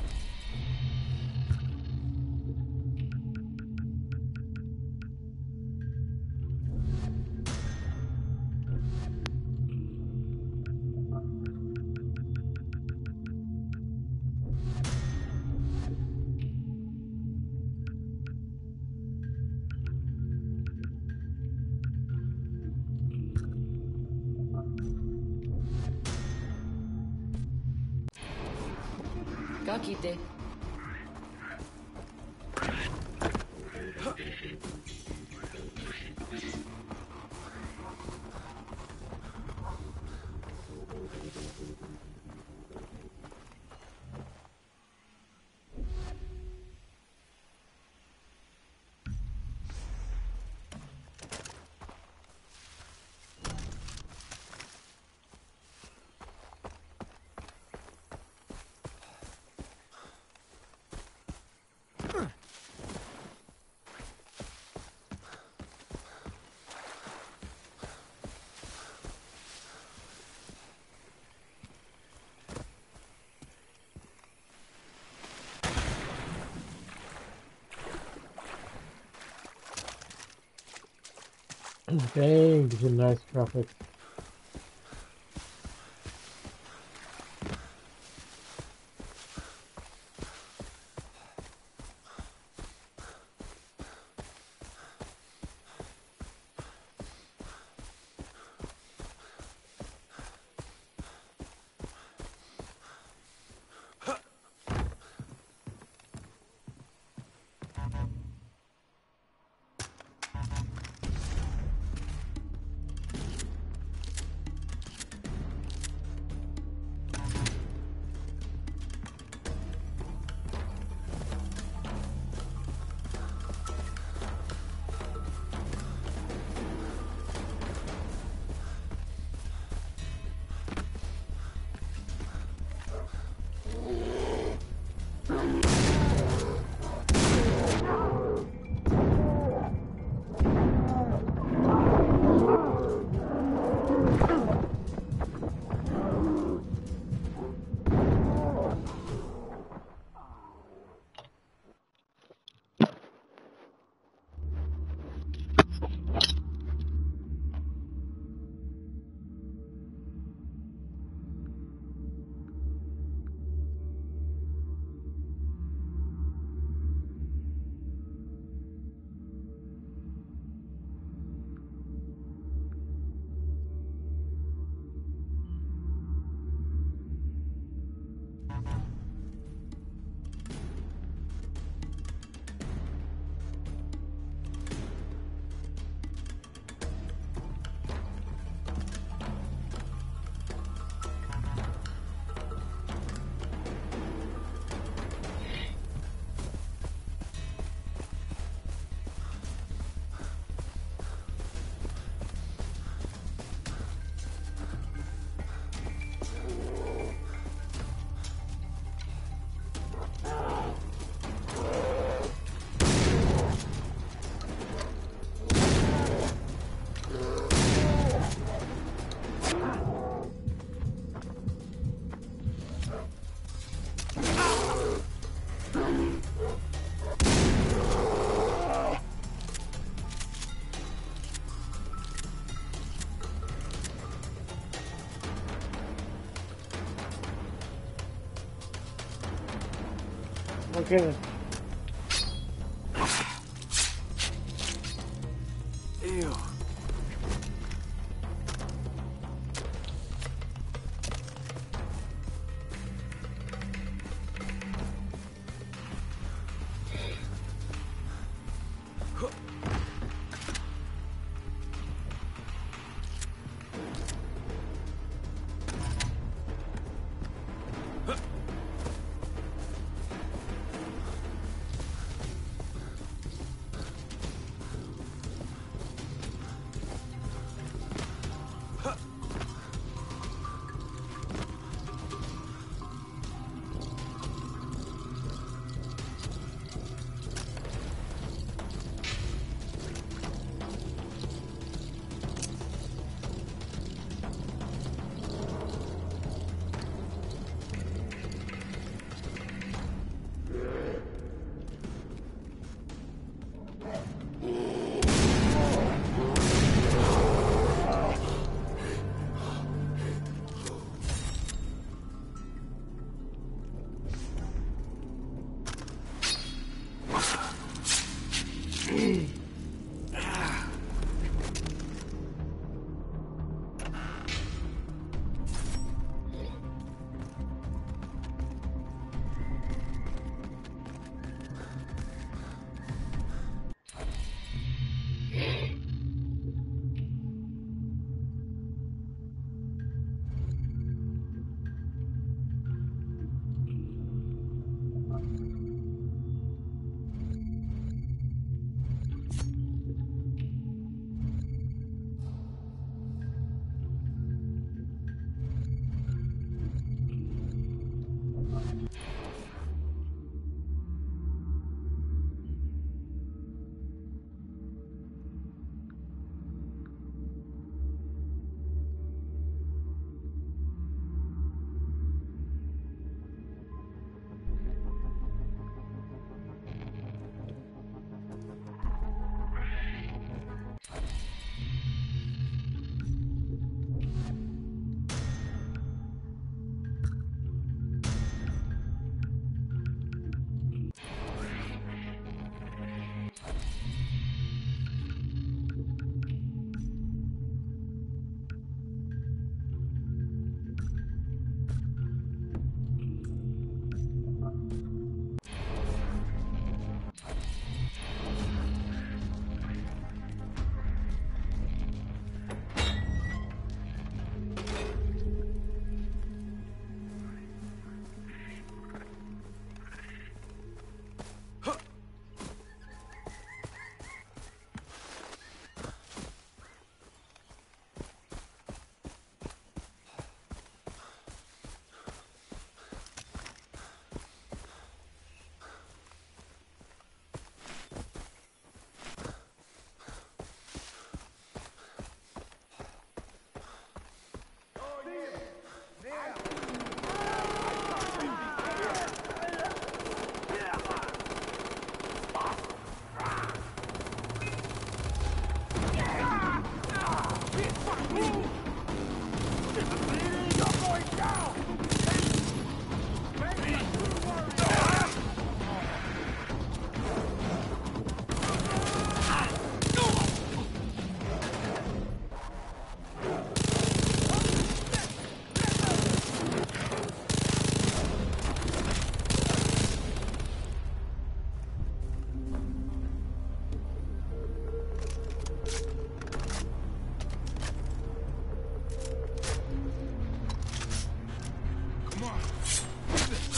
Dang, this is nice traffic. Okay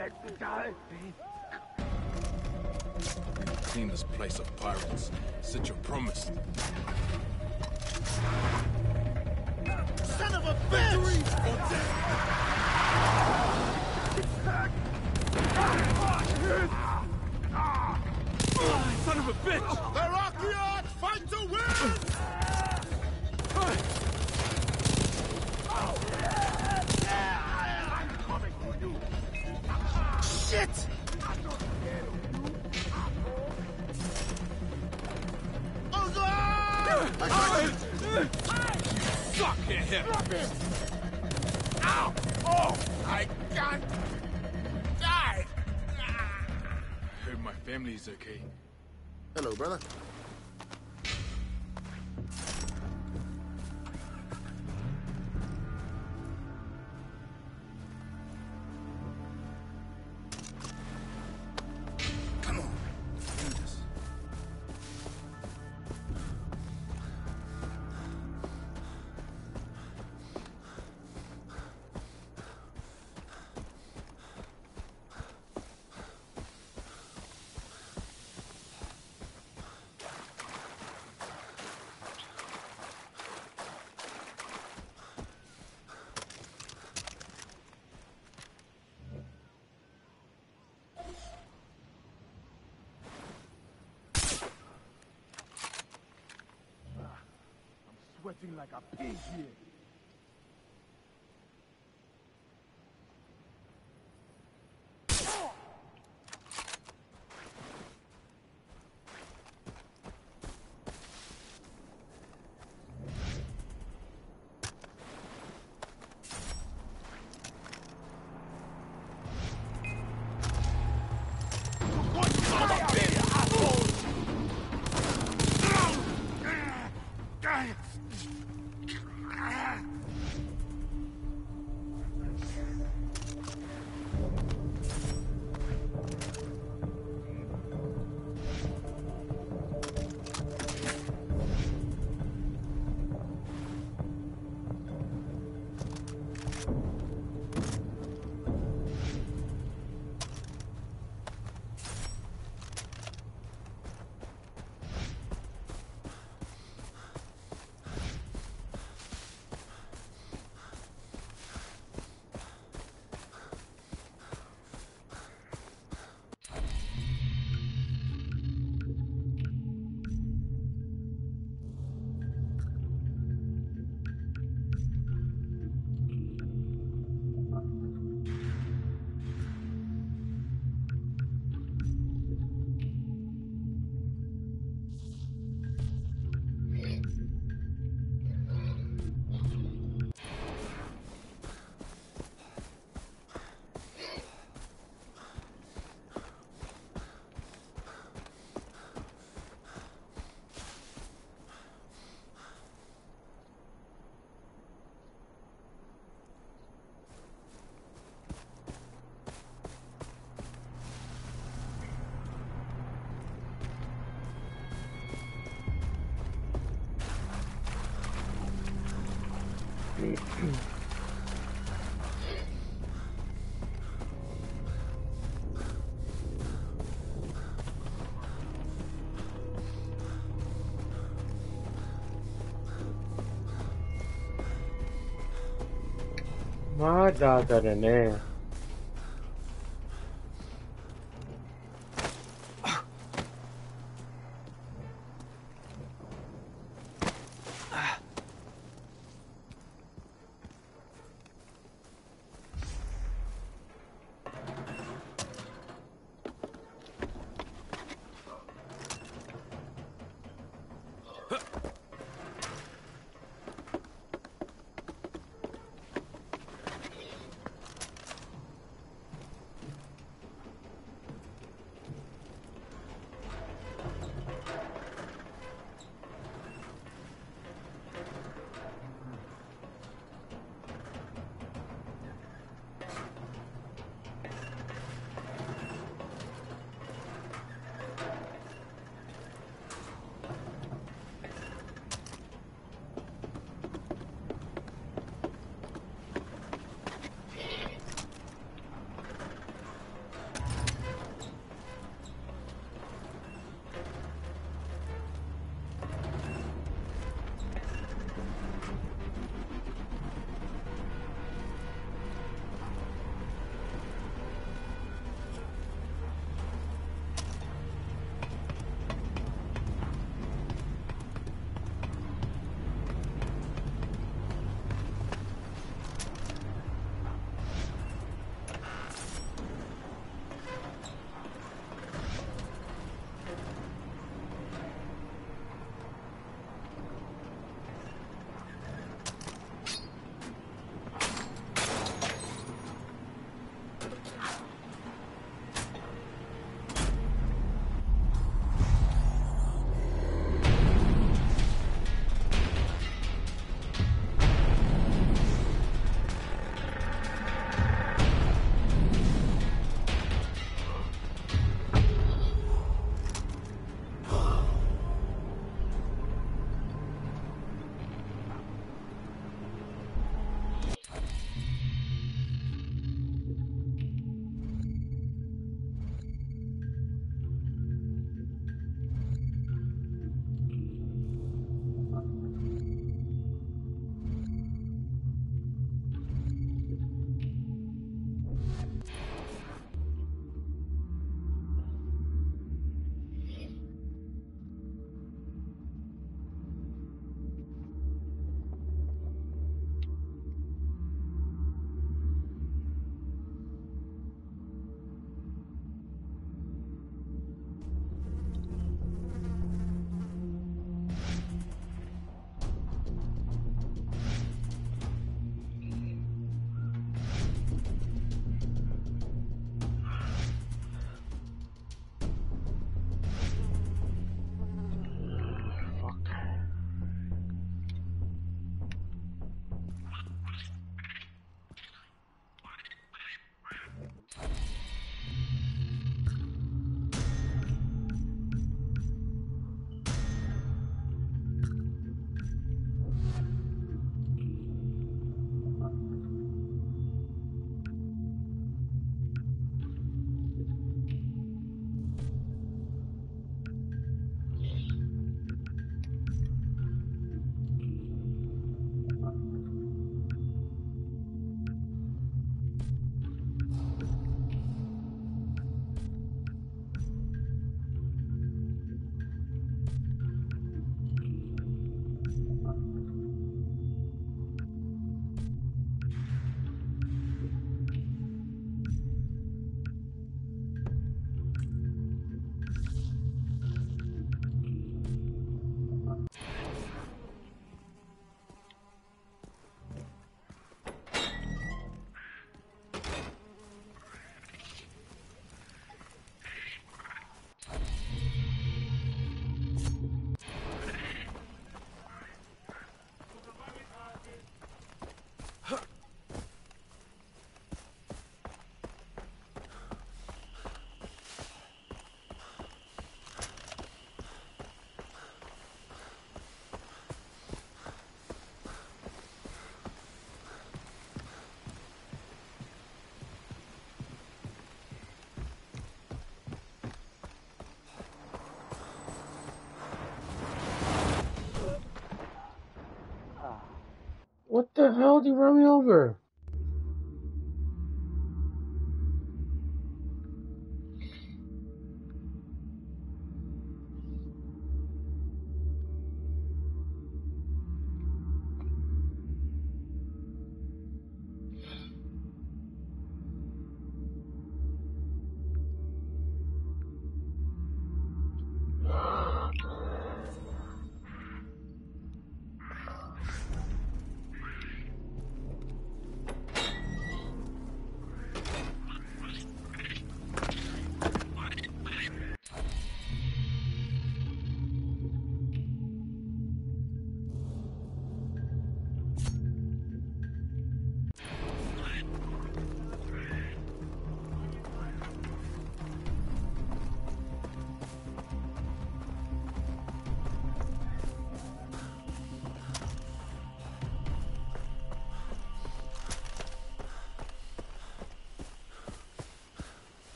letzten Teil. Clean this place of pirates. Since your promise. Mizuki. Hello, brother. acting like a pig here. まだだね。What the hell did you run me over?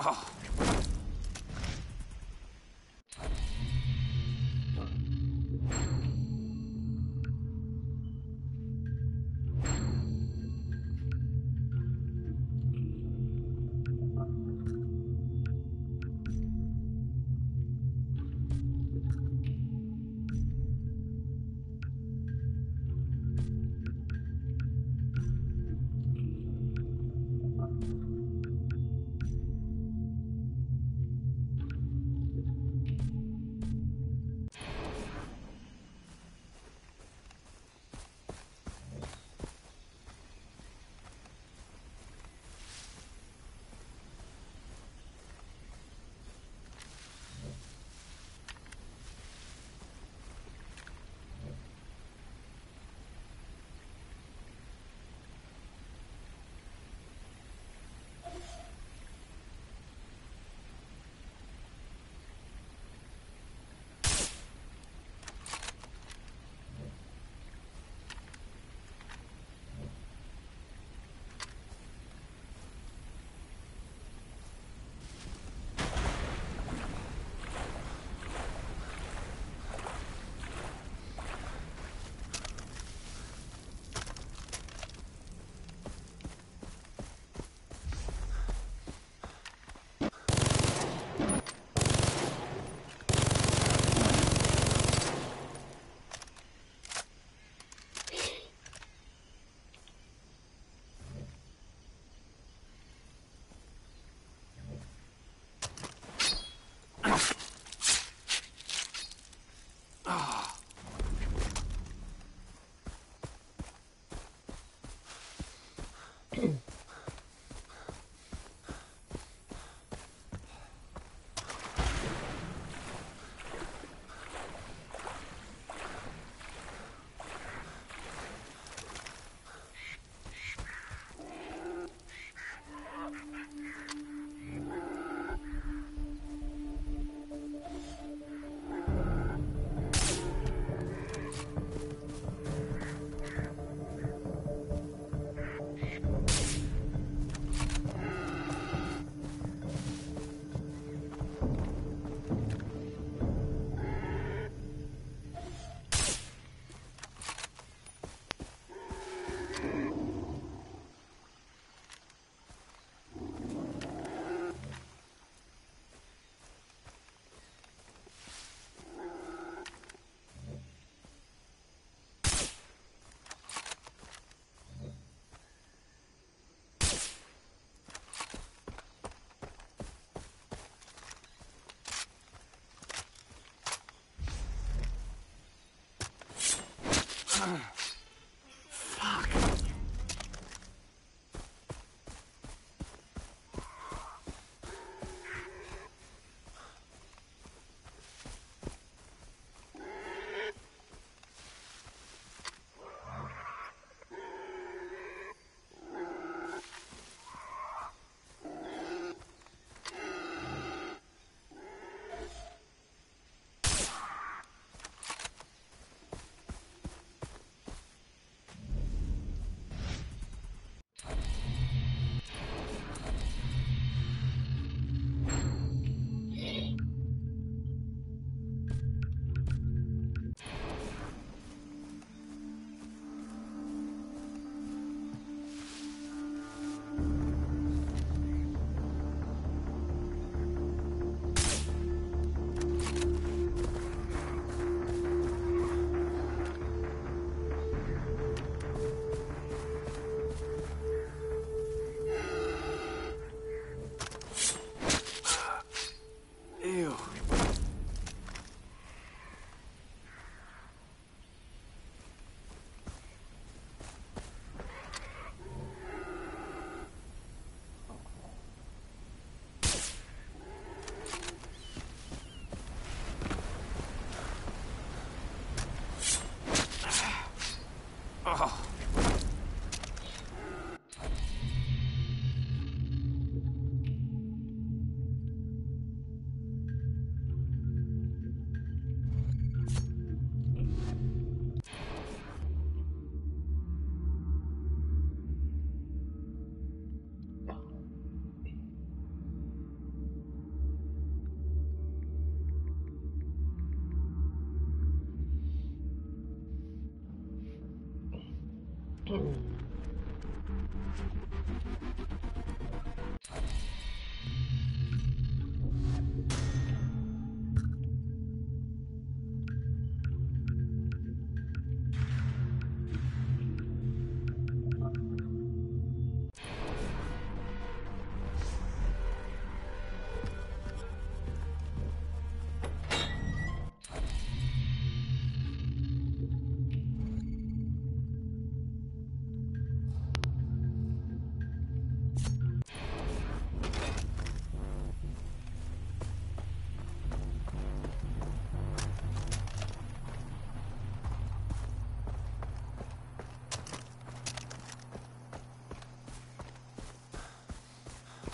Oh.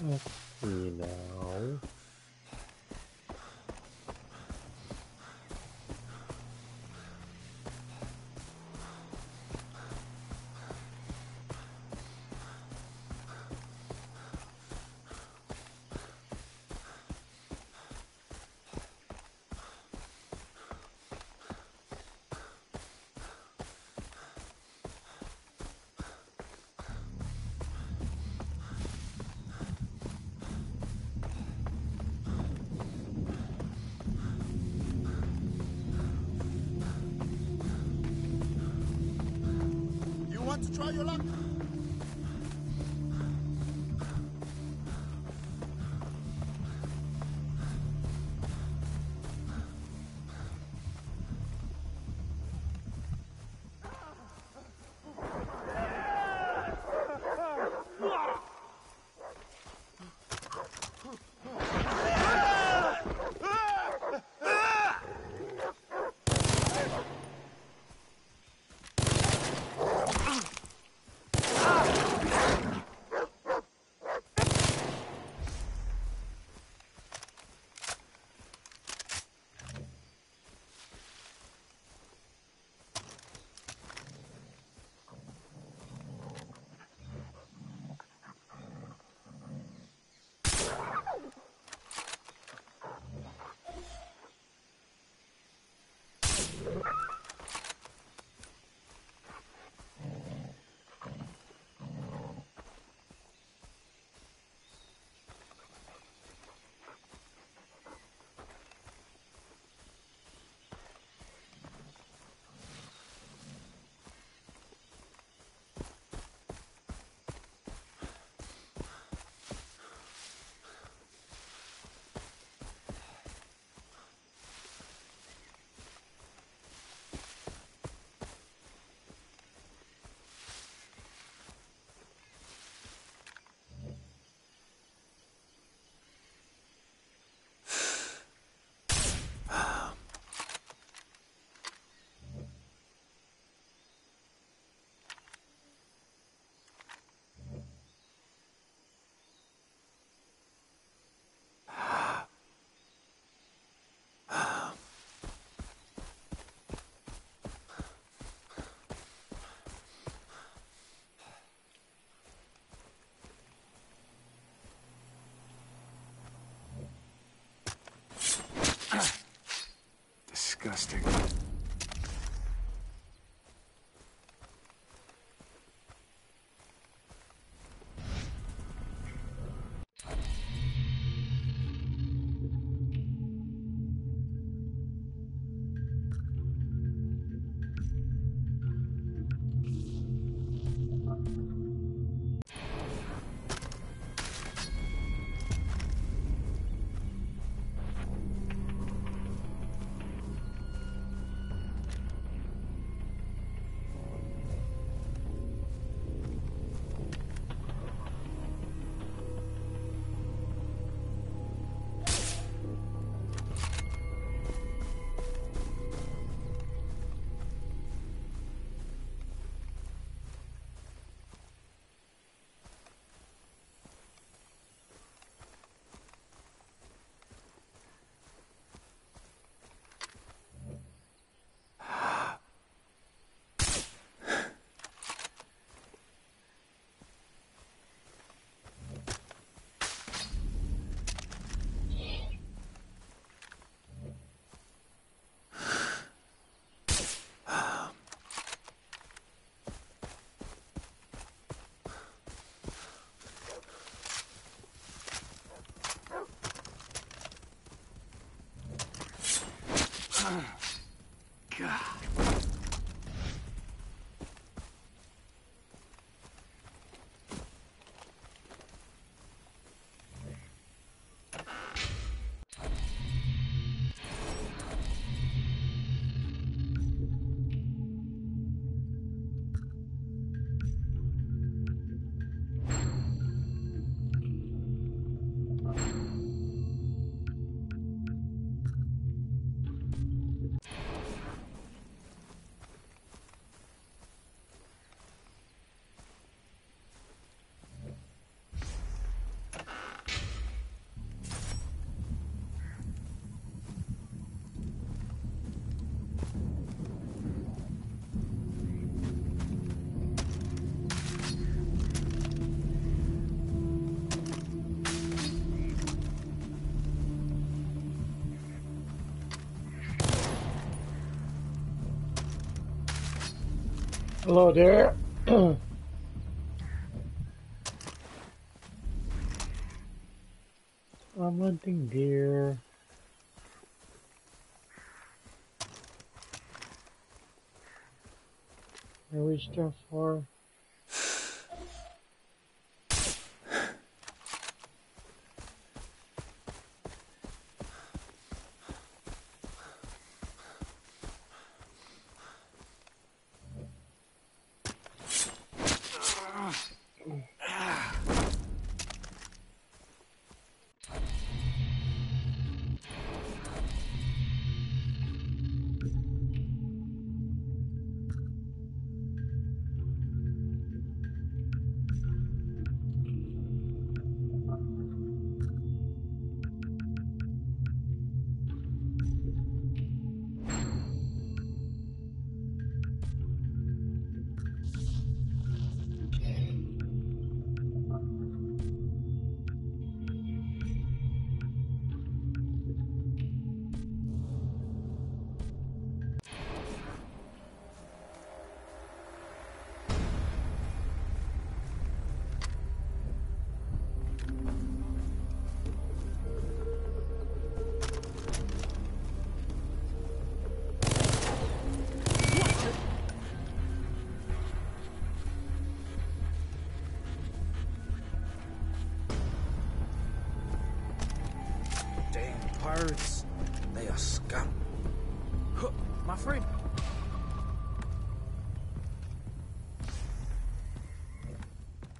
Let's see now. Want to try your luck? Disgusting. Hello there. I'm hunting deer. Are we still far?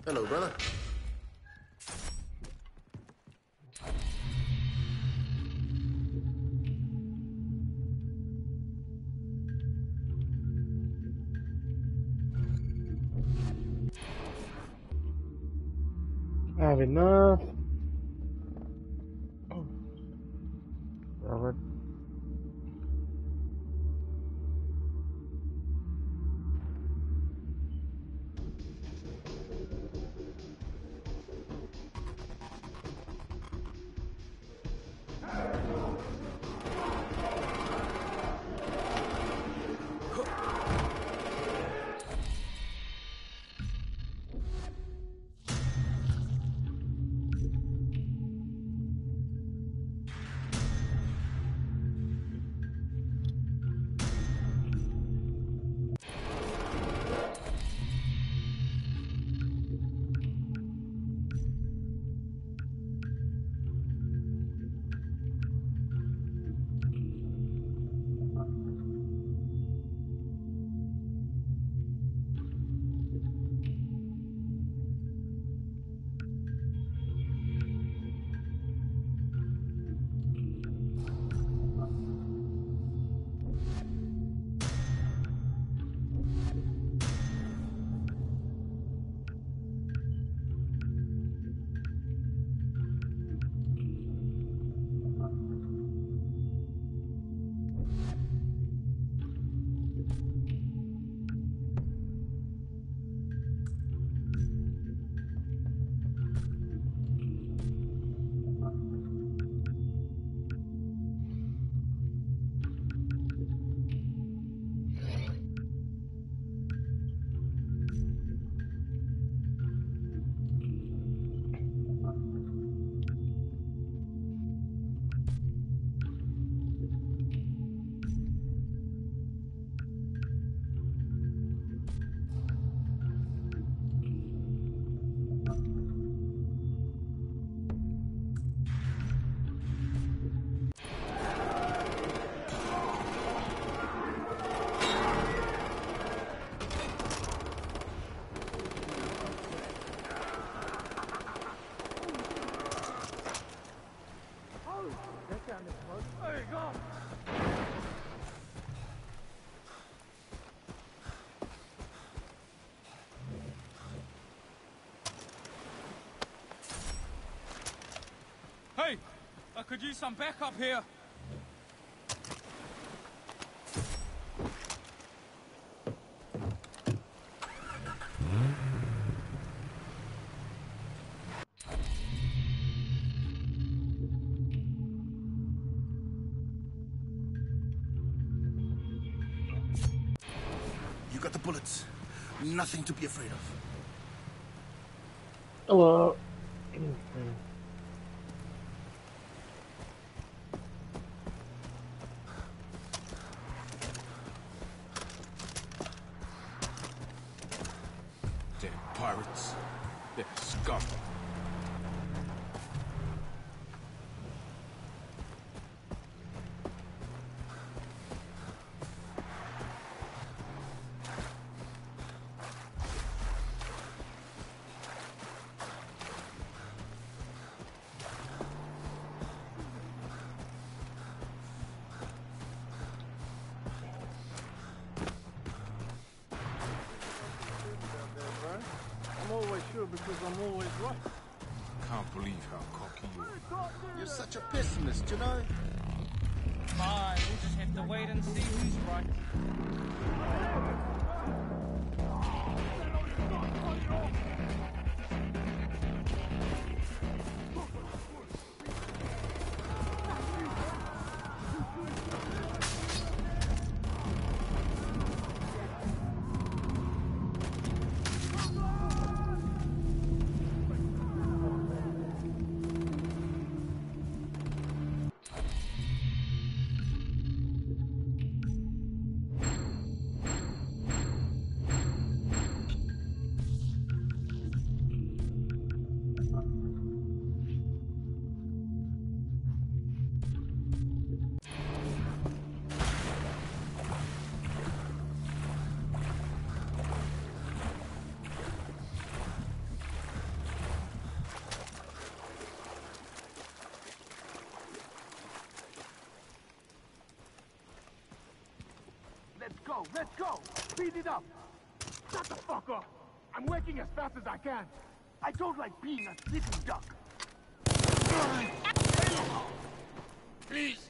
Hello, brother. I have enough. Could use some backup here. You got the bullets. Nothing to be afraid of. Hello. Let's go! Speed it up! Shut the fuck up! I'm working as fast as I can. I don't like being a sitting duck. Please,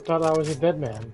thought I was a dead man.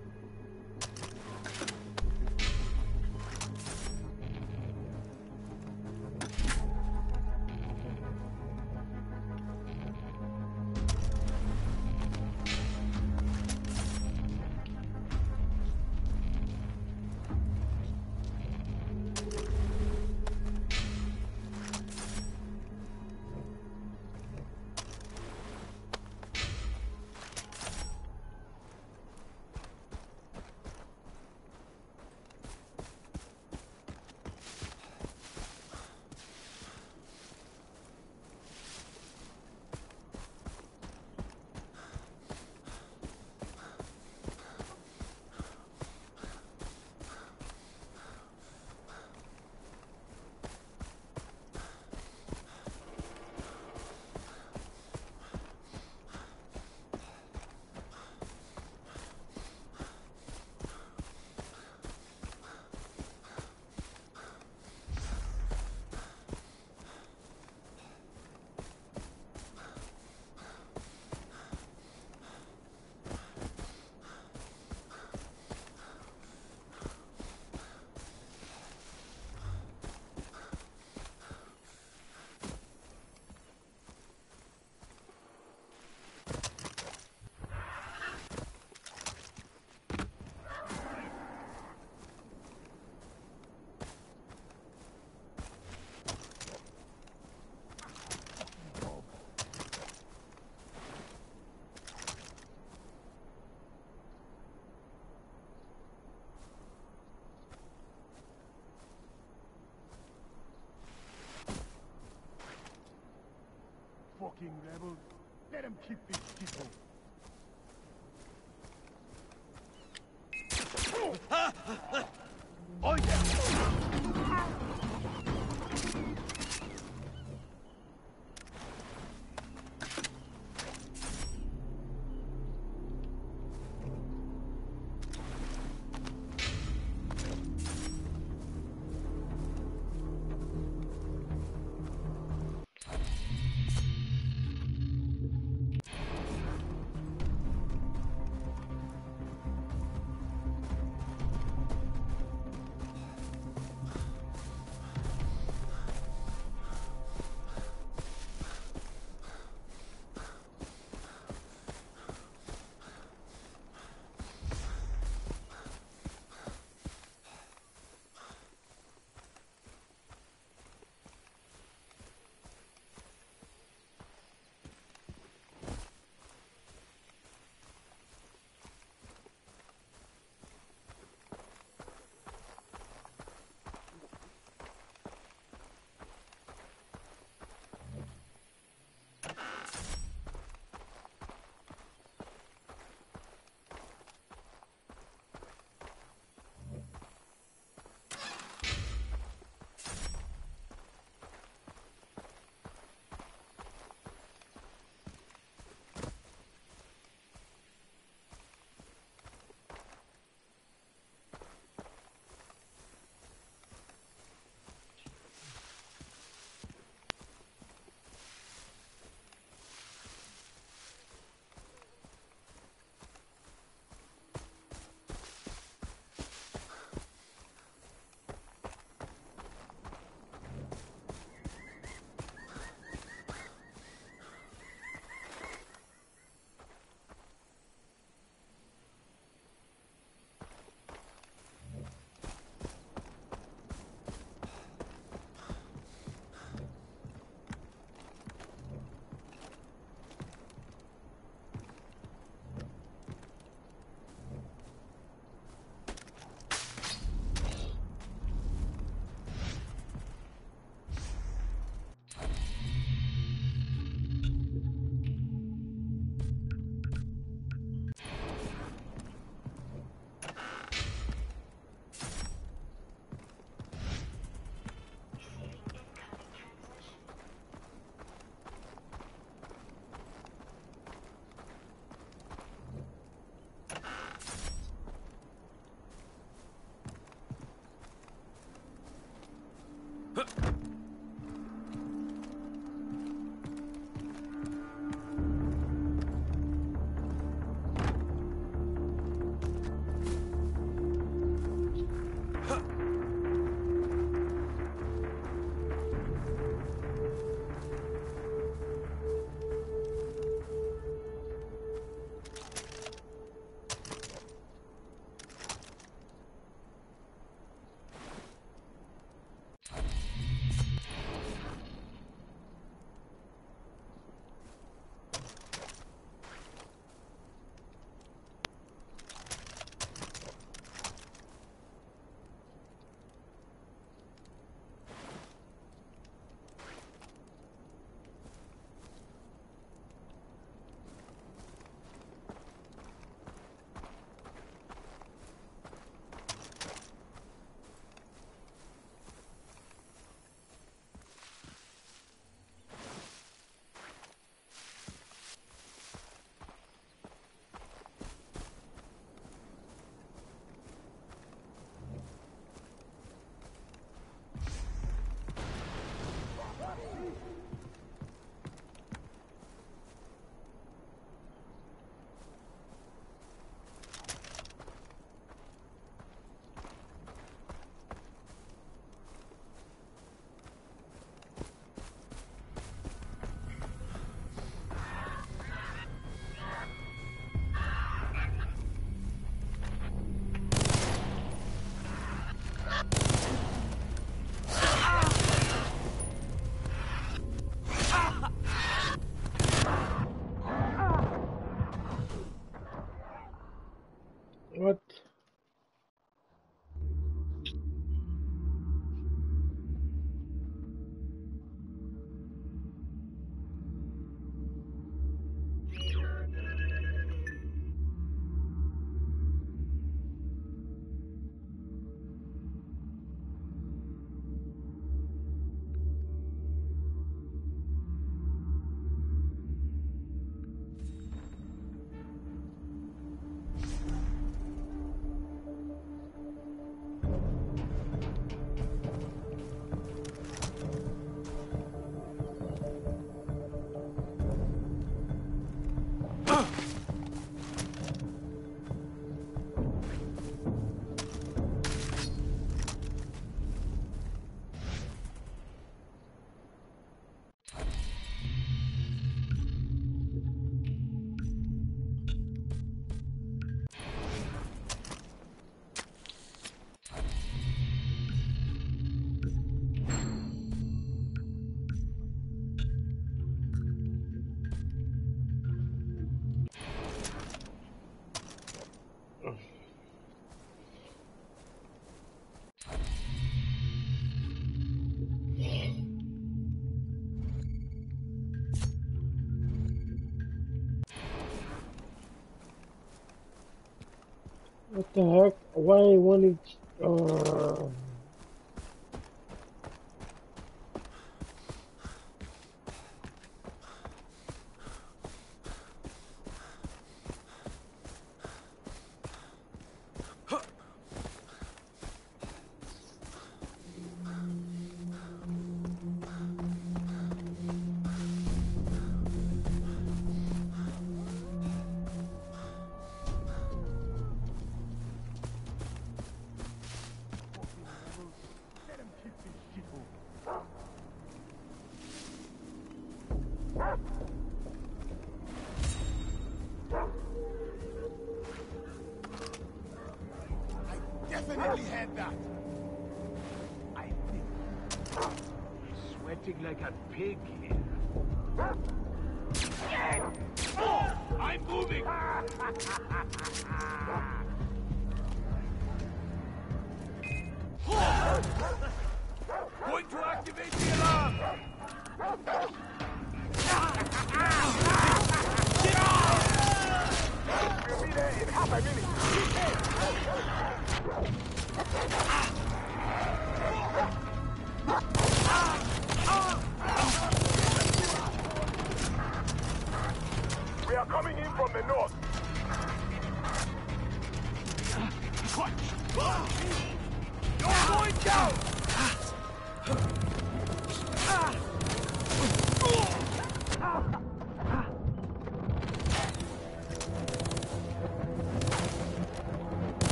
The heck? Why each? Uh...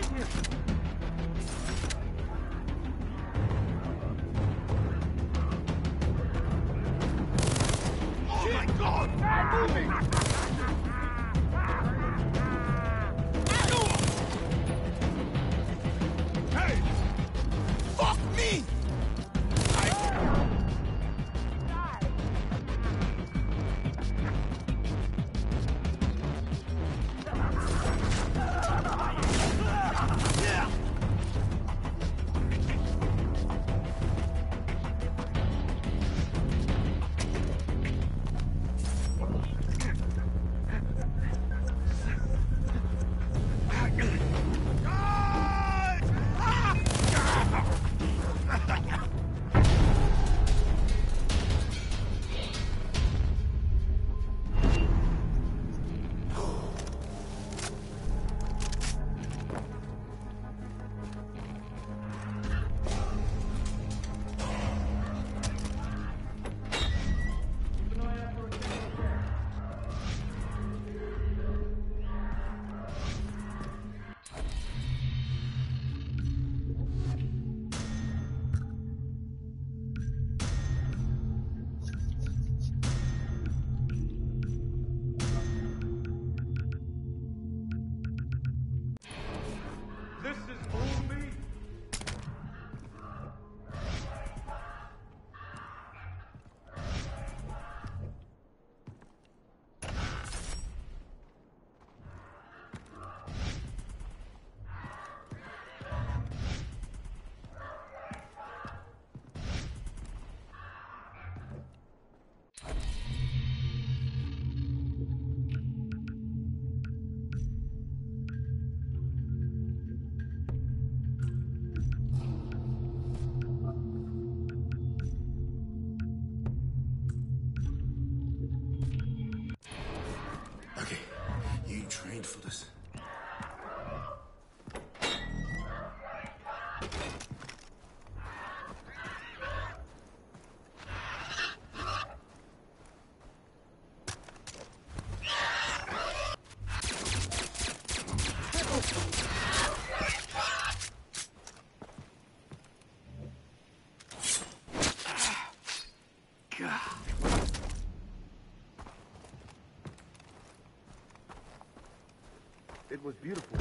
Oh my god! I'm It was beautiful.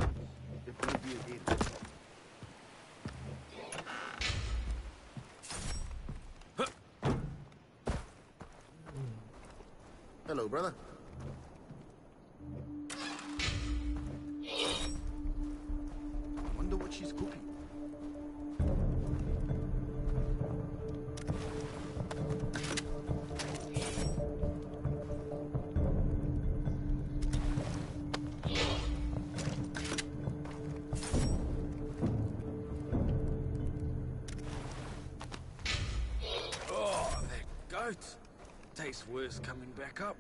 If maybe it is. Hello, brother. I Wonder what she's cooking. Tastes worse coming back up.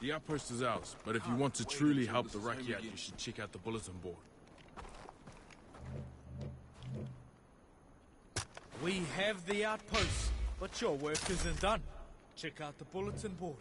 The outpost is ours, but if you want to truly help the Rakyat, you should check out the bulletin board. We have the outpost, but your work isn't done. Check out the bulletin board.